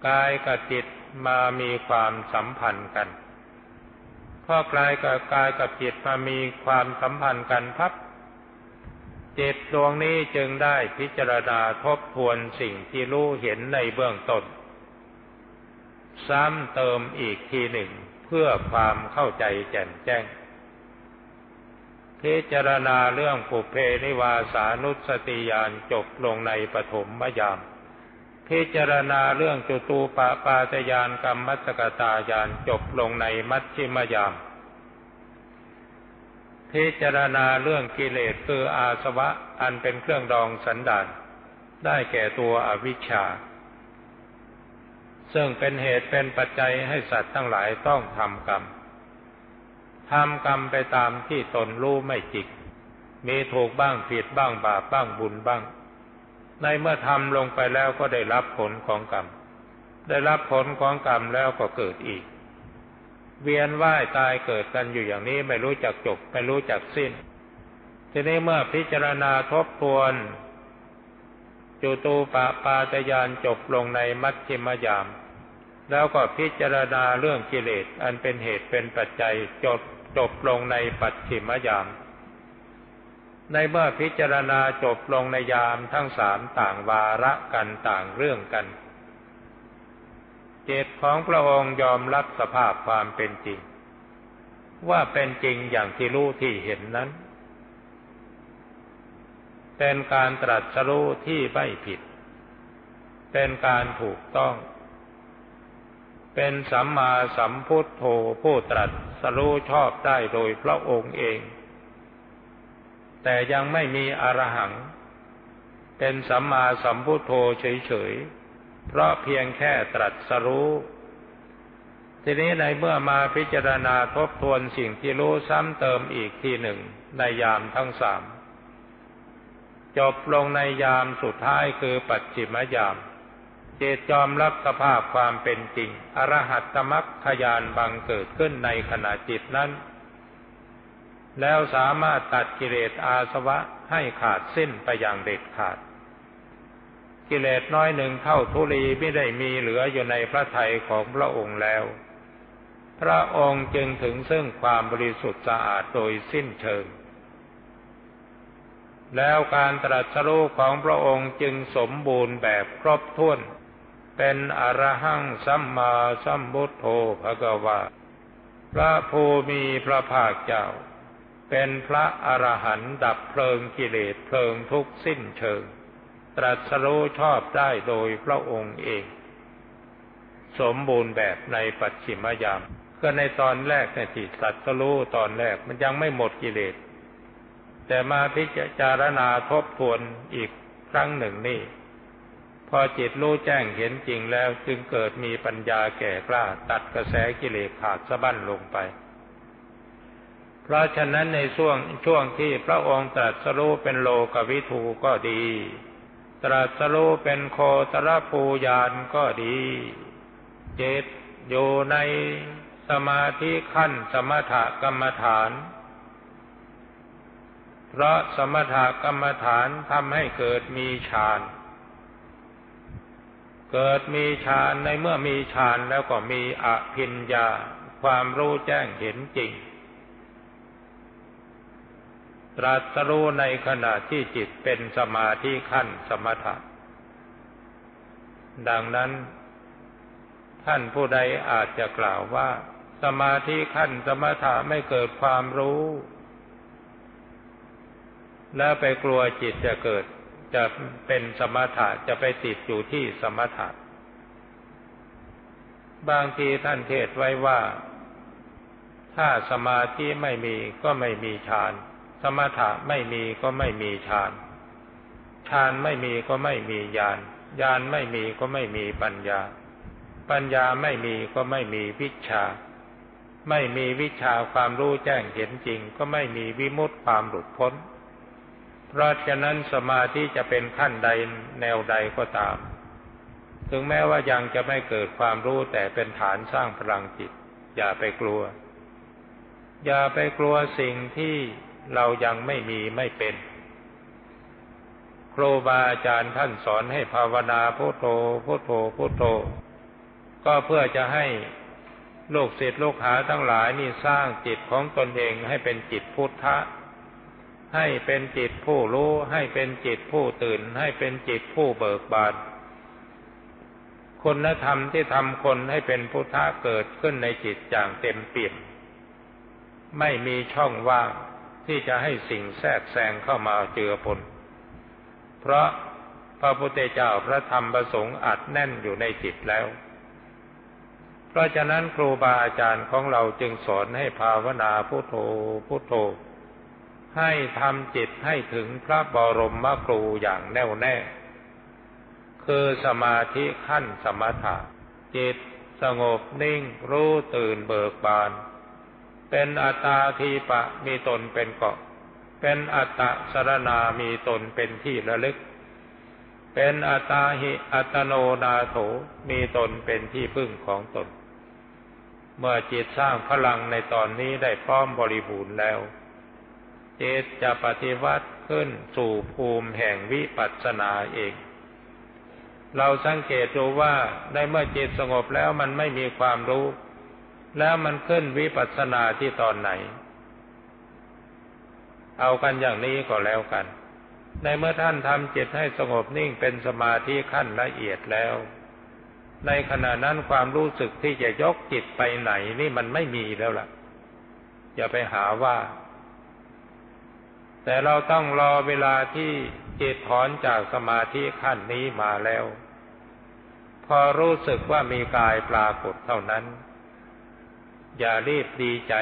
กายกับจิตมามีความสัมพันธ์กัน พอกลายกับกายกับจิตมามีความสัมพันธ์กันพับจิตดวงนี้จึงได้พิจารณาทบทวนสิ่งที่รู้เห็นในเบื้องต้น ซ้ำเติมอีกทีหนึ่งเพื่อความเข้าใจแจ่มแจ้ง พิจารณาเรื่องปุเพนิวาสานุสติยานจบลงในปฐมมยาม พิจารณาเรื่องจุตูปปาตยานกรรมมัสกตายานจบลงในมัชชิมยาม พิจารณาเรื่องกิเลสคืออาสวะอันเป็นเครื่องดองสันดานได้แก่ตัวอวิชชา ซึ่งเป็นเหตุเป็นปัจจัยให้สัตว์ทั้งหลายต้องทำกรรมทำกรรมไปตามที่ตนรู้ไม่จริงมีถูกบ้างผิดบ้างบาปบ้างบุญบ้าง ในเมื่อทำลงไปแล้วก็ได้รับผลของกรรม ได้รับผลของกรรมแล้วก็เกิดอีก เวียนว่ายตายเกิดกันอยู่อย่างนี้ไม่รู้จักจบไม่รู้จักสิ้น ทีนี้เมื่อพิจารณาทบทวนจุตูปปาตยานจบลงในมัชฌิมยาม แล้วก็พิจารณาเรื่องกิเลสอันเป็นเหตุเป็นปัจจัยจบจบลงในปัจฉิมยาม ในเมื่อพิจารณาจบลงในยามทั้งสามต่างวาระกันต่างเรื่องกันเจตของพระองค์ยอมรับสภาพความเป็นจริง ว่าเป็นจริงอย่างที่รู้ที่เห็นนั้น เป็นการตรัสรู้ที่ไม่ผิด เป็นการถูกต้อง เป็นสัมมาสัมพุทโธผู้ตรัสรู้ชอบได้โดยพระองค์เอง แต่ยังไม่มีอรหัง เป็นสัมมาสัมพุทโธเฉยๆ เพราะเพียงแค่ตรัสรู้ ทีนี้ในเมื่อมาพิจารณาทบทวนสิ่งที่รู้ซ้ำเติมอีกทีหนึ่งในยามทั้งสาม จบลงในยามสุดท้ายคือปัจจิมยาม เจตจอมรับสภาพความเป็นจริง อรหัตตมัคคยานบังเกิดขึ้นในขณะจิตนั้น แล้วสามารถตัดกิเลสอาสวะให้ขาดสิ้นไปอย่างเด็ดขาด กิเลสน้อยหนึ่งเท่าทุลีไม่ได้มีเหลืออยู่ในพระทัยของพระองค์แล้ว พระองค์จึงถึงซึ่งความบริสุทธิ์สะอาดโดยสิ้นเชิง แล้วการตรัสรู้ของพระองค์จึงสมบูรณ์แบบครบถ้วน เป็นอรหังสัมมาสัมพุทโธภะกวาพระภูมิพระภาคเจ้า เป็นพระอรหันต์ดับเพลิงกิเลสเพลิงทุกสิ้นเชิง ตรัสรู้ชอบได้โดยพระองค์เอง สมบูรณ์แบบในปัจฉิมยามก็ในตอนแรกในที่ตรัสรู้ตอนแรกมันยังไม่หมดกิเลส แต่มาพิจารณาทบทวนอีกครั้งหนึ่งนี่ พอจิตรู้แจ้งเห็นจริงแล้วจึงเกิดมีปัญญาแก่กล้าตัดกระแสกิเลสขาดสะบั้นลงไป เพราะฉะนั้นในช่วงช่วงที่พระองค์ตรัสรู้เป็นโลกวิทูก็ดี ตรัสรู้เป็นโคตรภูยานก็ดีเจตอยู่ในสมาธิขั้นสมถกรรมฐาน เพราะสมถกรรมฐานทำให้เกิดมีฌาน เกิดมีฌานในเมื่อมีฌานแล้วก็มีอภิญญาความรู้แจ้งเห็นจริง ตรัสรู้ในขณะที่จิตเป็นสมาธิขั้นสมถะ ดังนั้น ท่านผู้ใดอาจจะกล่าวว่า สมาธิขั้นสมถะไม่เกิดความรู้ แล้วไปกลัวจิตจะเกิดจะเป็นสมถะจะไปติดอยู่ที่สมถะ บางทีท่านเทศไว้ว่า ถ้าสมาธิไม่มีก็ไม่มีฌาน สมถะไม่มีก็ไม่มีฌาน ฌานไม่มีก็ไม่มีญาณ ญาณไม่มีก็ไม่มีปัญญา ปัญญาไม่มีก็ไม่มีวิชา ไม่มีวิชาความรู้แจ้งเห็นจริง ก็ไม่มีวิมุตติความหลุดพ้น เพราะฉะนั้นสมาธิจะเป็นขั้นใดแนวใดก็ตาม ถึงแม้ว่ายังจะไม่เกิดความรู้แต่เป็นฐานสร้างพลังจิต อย่าไปกลัว อย่าไปกลัวสิ่งที่ เรายังไม่มีไม่เป็นครูบาอาจารย์ท่านสอนให้ภาวนาพุทโธพุทโธพุทโธ ก็เพื่อจะให้ลูกศิษย์ลูกหาทั้งหลายนี่สร้างจิตของตนเองให้เป็นจิตพุทธะ ให้เป็นจิตผู้รู้ ให้เป็นจิตผู้ตื่น ให้เป็นจิตผู้เบิกบานคุณธรรมที่ทำคนให้เป็นพุทธะเกิดขึ้นในจิตอย่างเต็มเปี่ยมไม่มีช่องว่าง ที่จะให้สิ่งแทรกแซงเข้ามาเจือปน เพราะพระพุทธเจ้าพระธรรมประสงค์อัดแน่นอยู่ในจิตแล้ว เพราะฉะนั้นครูบาอาจารย์ของเราจึงสอนให้ภาวนาพุโทโธพุโทโธ ให้ทำจิตให้ถึงพระบรมครูอย่างแน่วแน่ คือสมาธิขั้นสมถะจิตสงบนิ่งรู้ตื่นเบิกบาน เป็นอัตตาทีปะมีตนเป็นเกาะ เป็นอัตตะสรณามีตนเป็นที่ระลึก เป็นอัตตาหิอัตโนนาโถมีตนเป็นที่พึ่งของตน เมื่อจิตสร้างพลังในตอนนี้ได้พร้อมบริบูรณ์แล้วจิตจะปฏิวัติขึ้นสู่ภูมิแห่งวิปัสสนาเอง เราสังเกตดูว่าในเมื่อจิตสงบแล้วมันไม่มีความรู้ แล้วมันขึ้นวิปัสสนาที่ตอนไหน เอากันอย่างนี้ก็แล้วกัน ในเมื่อท่านทำจิตให้สงบนิ่งเป็นสมาธิขั้นละเอียดแล้ว ในขณะนั้นความรู้สึกที่จะยกจิตไปไหนนี่มันไม่มีแล้วล่ะ อย่าไปหาว่า แต่เราต้องรอเวลาที่จิตถอนจากสมาธิขั้นนี้มาแล้ว พอรู้สึกว่ามีกายปรากฏเท่านั้น อย่ารีบดีใจ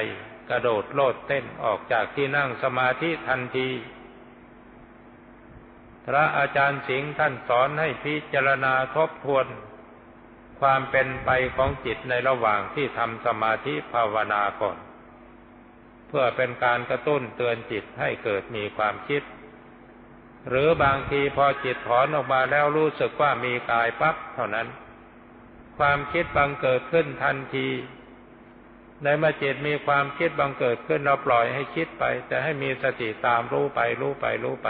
กระโดดโลดเต้นออกจากที่นั่งสมาธิทันที พระอาจารย์สิงห์ท่านสอนให้พิจารณาทบทวน ความเป็นไปของจิตในระหว่างที่ทำสมาธิภาวนาก่อน เพื่อเป็นการกระตุ้นเตือนจิตให้เกิดมีความคิด หรือบางทีพอจิตถอนออกมาแล้วรู้สึกว่ามีกายปั๊บเท่านั้น ความคิดบังเกิดขึ้นทันที ในเมื่อจิตมีความคิดบังเกิดขึ้นเราปล่อยให้คิดไป แต่ให้มีสติตามรู้ไปรู้ไปรู้ไป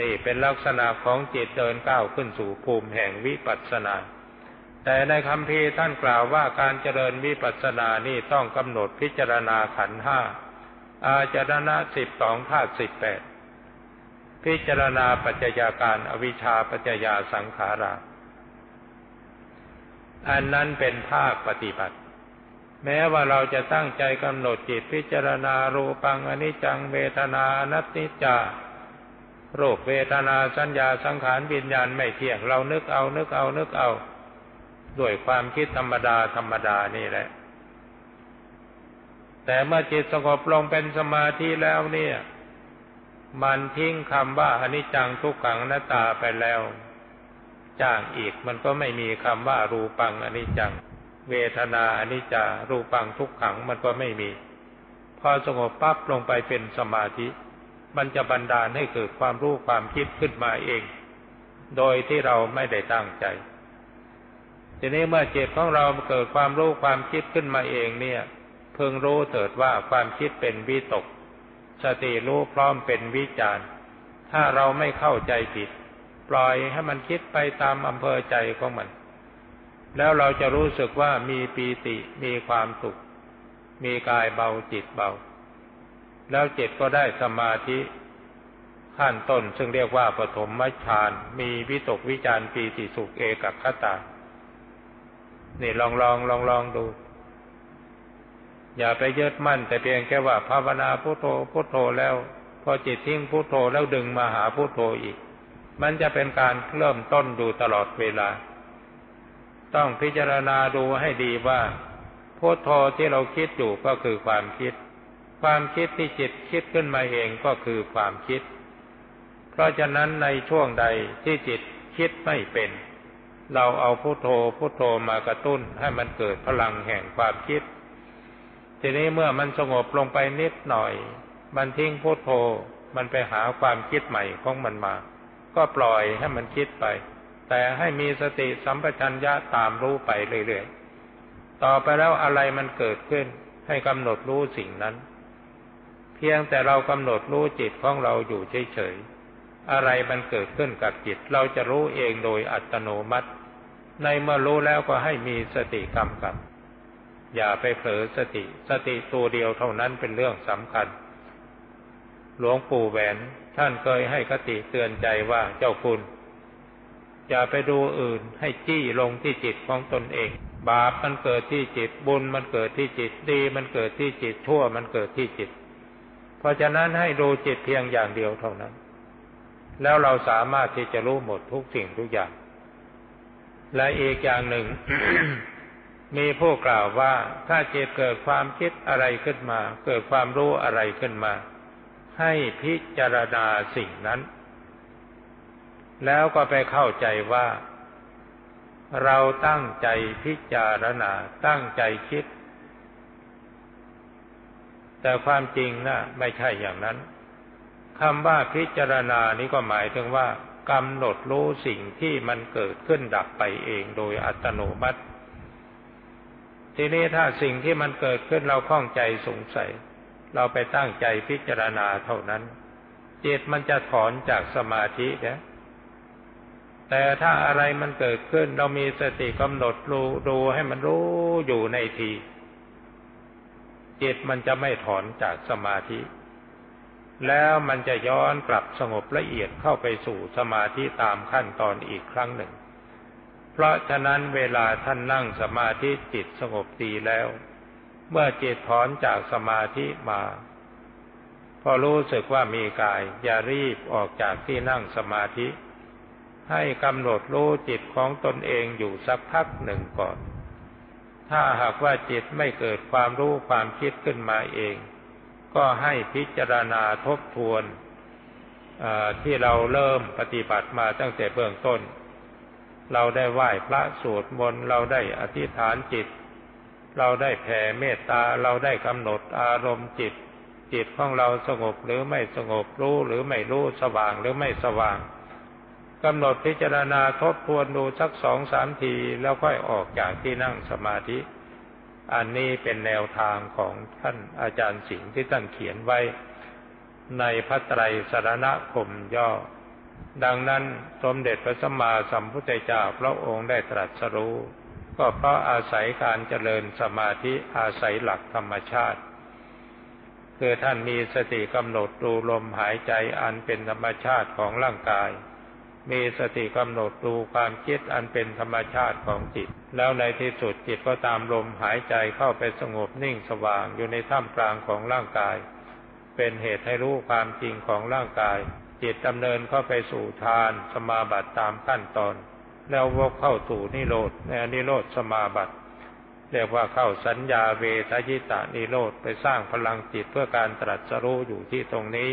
นี่เป็นลักษณะของจิตเดินก้าวขึ้นสู่ภูมิแห่งวิปัสสนา แต่ในคำพีท่านกล่าวว่าการเจริญวิปัสสนานี่ต้องกำหนดพิจารณาขันห้าอาจารณะสิบสองธาตุสิบแปดพิจารณาปัจจัยาการอวิชชาปัจจยาสังขารา อันนั้นเป็นภาคปฏิบัติ แม้ว่าเราจะตั้งใจกำหนดจิตพิจารณารูปังอนิจจังเวทนานัตติจาโรคเวทนาสัญญาสังขารวิญญาณไม่เที่ยงเรานึกเอานึกเอานึกเอา ด้วยความคิดธรรมดาธรรมดานี่แหละ แต่เมื่อจิตสงบลงเป็นสมาธิแล้วเนี่ย มันทิ้งคำว่าอนิจจังทุกขังนาตาไปแล้ว จ้างอีกมันก็ไม่มีคำว่ารูปังอนิจจัง เวทนาอนิจจารูปังทุกขังมันก็ไม่มี พอสงบปั๊บลงไปเป็นสมาธิ มันจะบันดาลให้เกิดความรู้ความคิดขึ้นมาเอง โดยที่เราไม่ได้ตั้งใจ ทีนี้เมื่อจิตของเราเกิดความรู้ความคิดขึ้นมาเองเนี่ย เพิ่งรู้เถิดว่าความคิดเป็นวิตก สติรู้พร้อมเป็นวิจารณ์ ถ้าเราไม่เข้าใจผิด ปล่อยให้มันคิดไปตามอำเภอใจของมัน แล้วเราจะรู้สึกว่ามีปีติมีความสุข มีกายเบาจิตเบา แล้วจิตก็ได้สมาธิขั้นต้น ซึ่งเรียกว่าปฐมฌานมีวิตกวิจารปีติสุขเอกคตานี่ลองลองลองลองดู อย่าไปยึดมั่น แต่เพียงแค่ว่าภาวนาพุโทโธพุโทโธแล้ว พอจิตทิ้งพุโทโธแล้วดึงมาหาพุโทโธอีก มันจะเป็นการเริ่มต้นดูตลอดเวลา ต้องพิจารณาดูให้ดีว่าพุทโธที่เราคิดอยู่ก็คือความคิด ความคิดที่จิตคิดขึ้นมาเองก็คือความคิด เพราะฉะนั้นในช่วงใดที่จิตคิดไม่เป็น เราเอาพุทโธพุทโธมากระตุ้นให้มันเกิดพลังแห่งความคิด ทีนี้เมื่อมันสงบลงไปนิดหน่อย มันทิ้งพุทโธมันไปหาความคิดใหม่ของมันมา ก็ปล่อยให้มันคิดไป แต่ให้มีสติสัมปชัญญะตามรู้ไปเรื่อยๆ ต่อไปแล้วอะไรมันเกิดขึ้น ให้กำหนดรู้สิ่งนั้น เพียงแต่เรากำหนดรู้จิตของเราอยู่เฉยๆ อะไรมันเกิดขึ้นกับจิต เราจะรู้เองโดยอัตโนมัติ ในเมื่อรู้แล้วก็ให้มีสติกำกับ อย่าไปเผลอสติ สติตัวเดียวเท่านั้นเป็นเรื่องสำคัญ หลวงปู่แหวนท่านเคยให้คติเตือนใจว่าเจ้าคุณ อย่าไปดูอื่นให้จี้ลงที่จิตของตนเอง บาปมันเกิดที่จิตบุญมันเกิดที่จิตดี มันเกิดที่จิตชั่วมันเกิดที่จิต เพราะฉะนั้นให้ดูจิตเพียงอย่างเดียวเท่านั้น แล้วเราสามารถที่จะรู้หมดทุกสิ่งทุกอย่าง และอีกอย่างหนึ่ง มีผู้กล่าวว่าถ้าจิตเกิดความคิดอะไรขึ้นมา เกิดความรู้อะไรขึ้นมา ให้พิจารณาสิ่งนั้น แล้วก็ไปเข้าใจว่า เราตั้งใจพิจารณาตั้งใจคิด แต่ความจริงนะไม่ใช่อย่างนั้นคำว่าพิจารณานี้ก็หมายถึงว่ากำหนดรู้สิ่งที่มันเกิดขึ้นดับไปเองโดยอัตโนมัติ ทีนี้ถ้าสิ่งที่มันเกิดขึ้นเราข้องใจสงสัย เราไปตั้งใจพิจารณาเท่านั้น จิตมันจะถอนจากสมาธิเนะ แต่ถ้าอะไรมันเกิดขึ้น เรามีสติกำหนดรู้ดูให้มันรู้อยู่ในที จิตมันจะไม่ถอนจากสมาธิ แล้วมันจะย้อนกลับสงบละเอียดเข้าไปสู่สมาธิตามขั้นตอนอีกครั้งหนึ่ง เพราะฉะนั้นเวลาท่านนั่งสมาธิจิตสงบดีแล้ว เมื่อจิตถอนจากสมาธิมา พอรู้สึกว่ามีกาย อย่ารีบออกจากที่นั่งสมาธิ ให้กำหนดรู้จิตของตนเองอยู่สักพักหนึ่งก่อน ถ้าหากว่าจิตไม่เกิดความรู้ความคิดขึ้นมาเอง ก็ให้พิจารณาทบทวนที่เราเริ่มปฏิบัติมาตั้งแต่เบื้องต้น เราได้ไหว้พระสวดมนต์เราได้อธิษฐานจิต เราได้แผ่เมตตาเราได้กำหนดอารมณ์จิต จิตของเราสงบหรือไม่สงบรู้หรือไม่รู้สว่างหรือไม่สว่าง กำหนดพิจารณาทบทวนดูสักสองสามทีแล้วค่อยออกจากที่นั่งสมาธิ อันนี้เป็นแนวทางของท่านอาจารย์สิงห์ที่ท่านเขียนไว้ ในพระไตรสรณคมย่อ ดังนั้นสมเด็จพระสัมมาสัมพุทธเจ้าพระองค์ได้ตรัสรู้ก็เพราะอาศัยการเจริญสมาธิอาศัยหลักธรรมชาติ คือท่านมีสติกำหนดดูลมหายใจอันเป็นธรรมชาติของร่างกาย มีสติกำหนดดูความคิดอันเป็นธรรมชาติของจิต แล้วในที่สุดจิตก็ตามลมหายใจเข้าไปสงบนิ่งสว่างอยู่ในท่ามกลางของร่างกาย เป็นเหตุให้รู้ความจริงของร่างกาย จิตดำเนินเข้าไปสู่ฌานสมาบัติตามขั้นตอน แล้ววกเข้าสู่นิโรธในนิโรธสมาบัติเรียกว่าเข้าสัญญาเวทยิตานิโรธไปสร้างพลังจิตเพื่อการตรัสรู้อยู่ที่ตรงนี้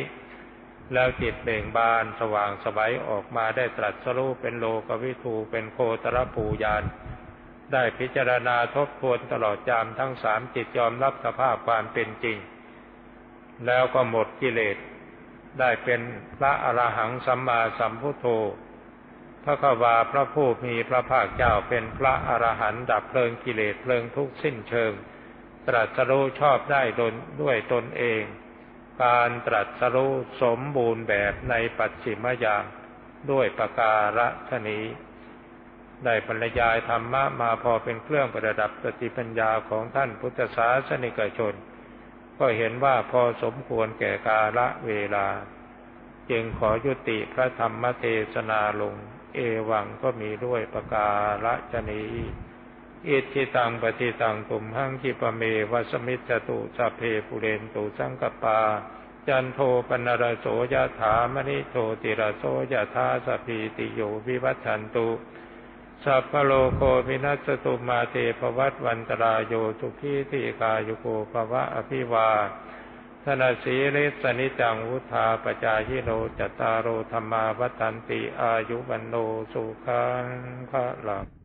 แล้วจิตเบ่งบานสว่างสบายออกมาได้ตรัสรู้เป็นโลกวิทูเป็นโคตรภูยานได้พิจารณาทบทวนตลอดจามทั้งสามจิตยอมรับสภาพความเป็นจริง แล้วก็หมดกิเลส ได้เป็นพระอรหังสัมมาสัมพุทโธพระกวาพระผู้มีพระภาคเจ้าเป็นพระอรหันต์ดับเพลิงกิเลสเพลิงทุกสิ้นเชิง ตรัสรู้ชอบได้ดนด้วยตนเอง การตรัสรู้สมบูรณ์แบบในปัจฉิมยามด้วยประการฉนี้ได้บรรยายธรรมะมาพอเป็นเครื่องประดับสติปัญญาของท่านพุทธศาสนิกชน ก็เห็นว่าพอสมควรแก่กาละเวลา จึงขอยุติพระธรรมเทศนาลง เอวังก็มีด้วยประการฉนี้ อิทิตังปฏิตังตุมหังคิปเมวัสมิจตุสัพเพปุเรนตุสังกปา จันโทปนรโสยถามณิโทติรโสยถาสพพีติโยวิวัชันตุสัพพโลโควินัสตุมาเตภวัตวันตรายโยทุกีติกายุโกภวะอภิวาธนาสีริสนิจังวุธาปจายิโนจตารโรธรรมาวัตันติอายุวันโนสุขังพระหลัง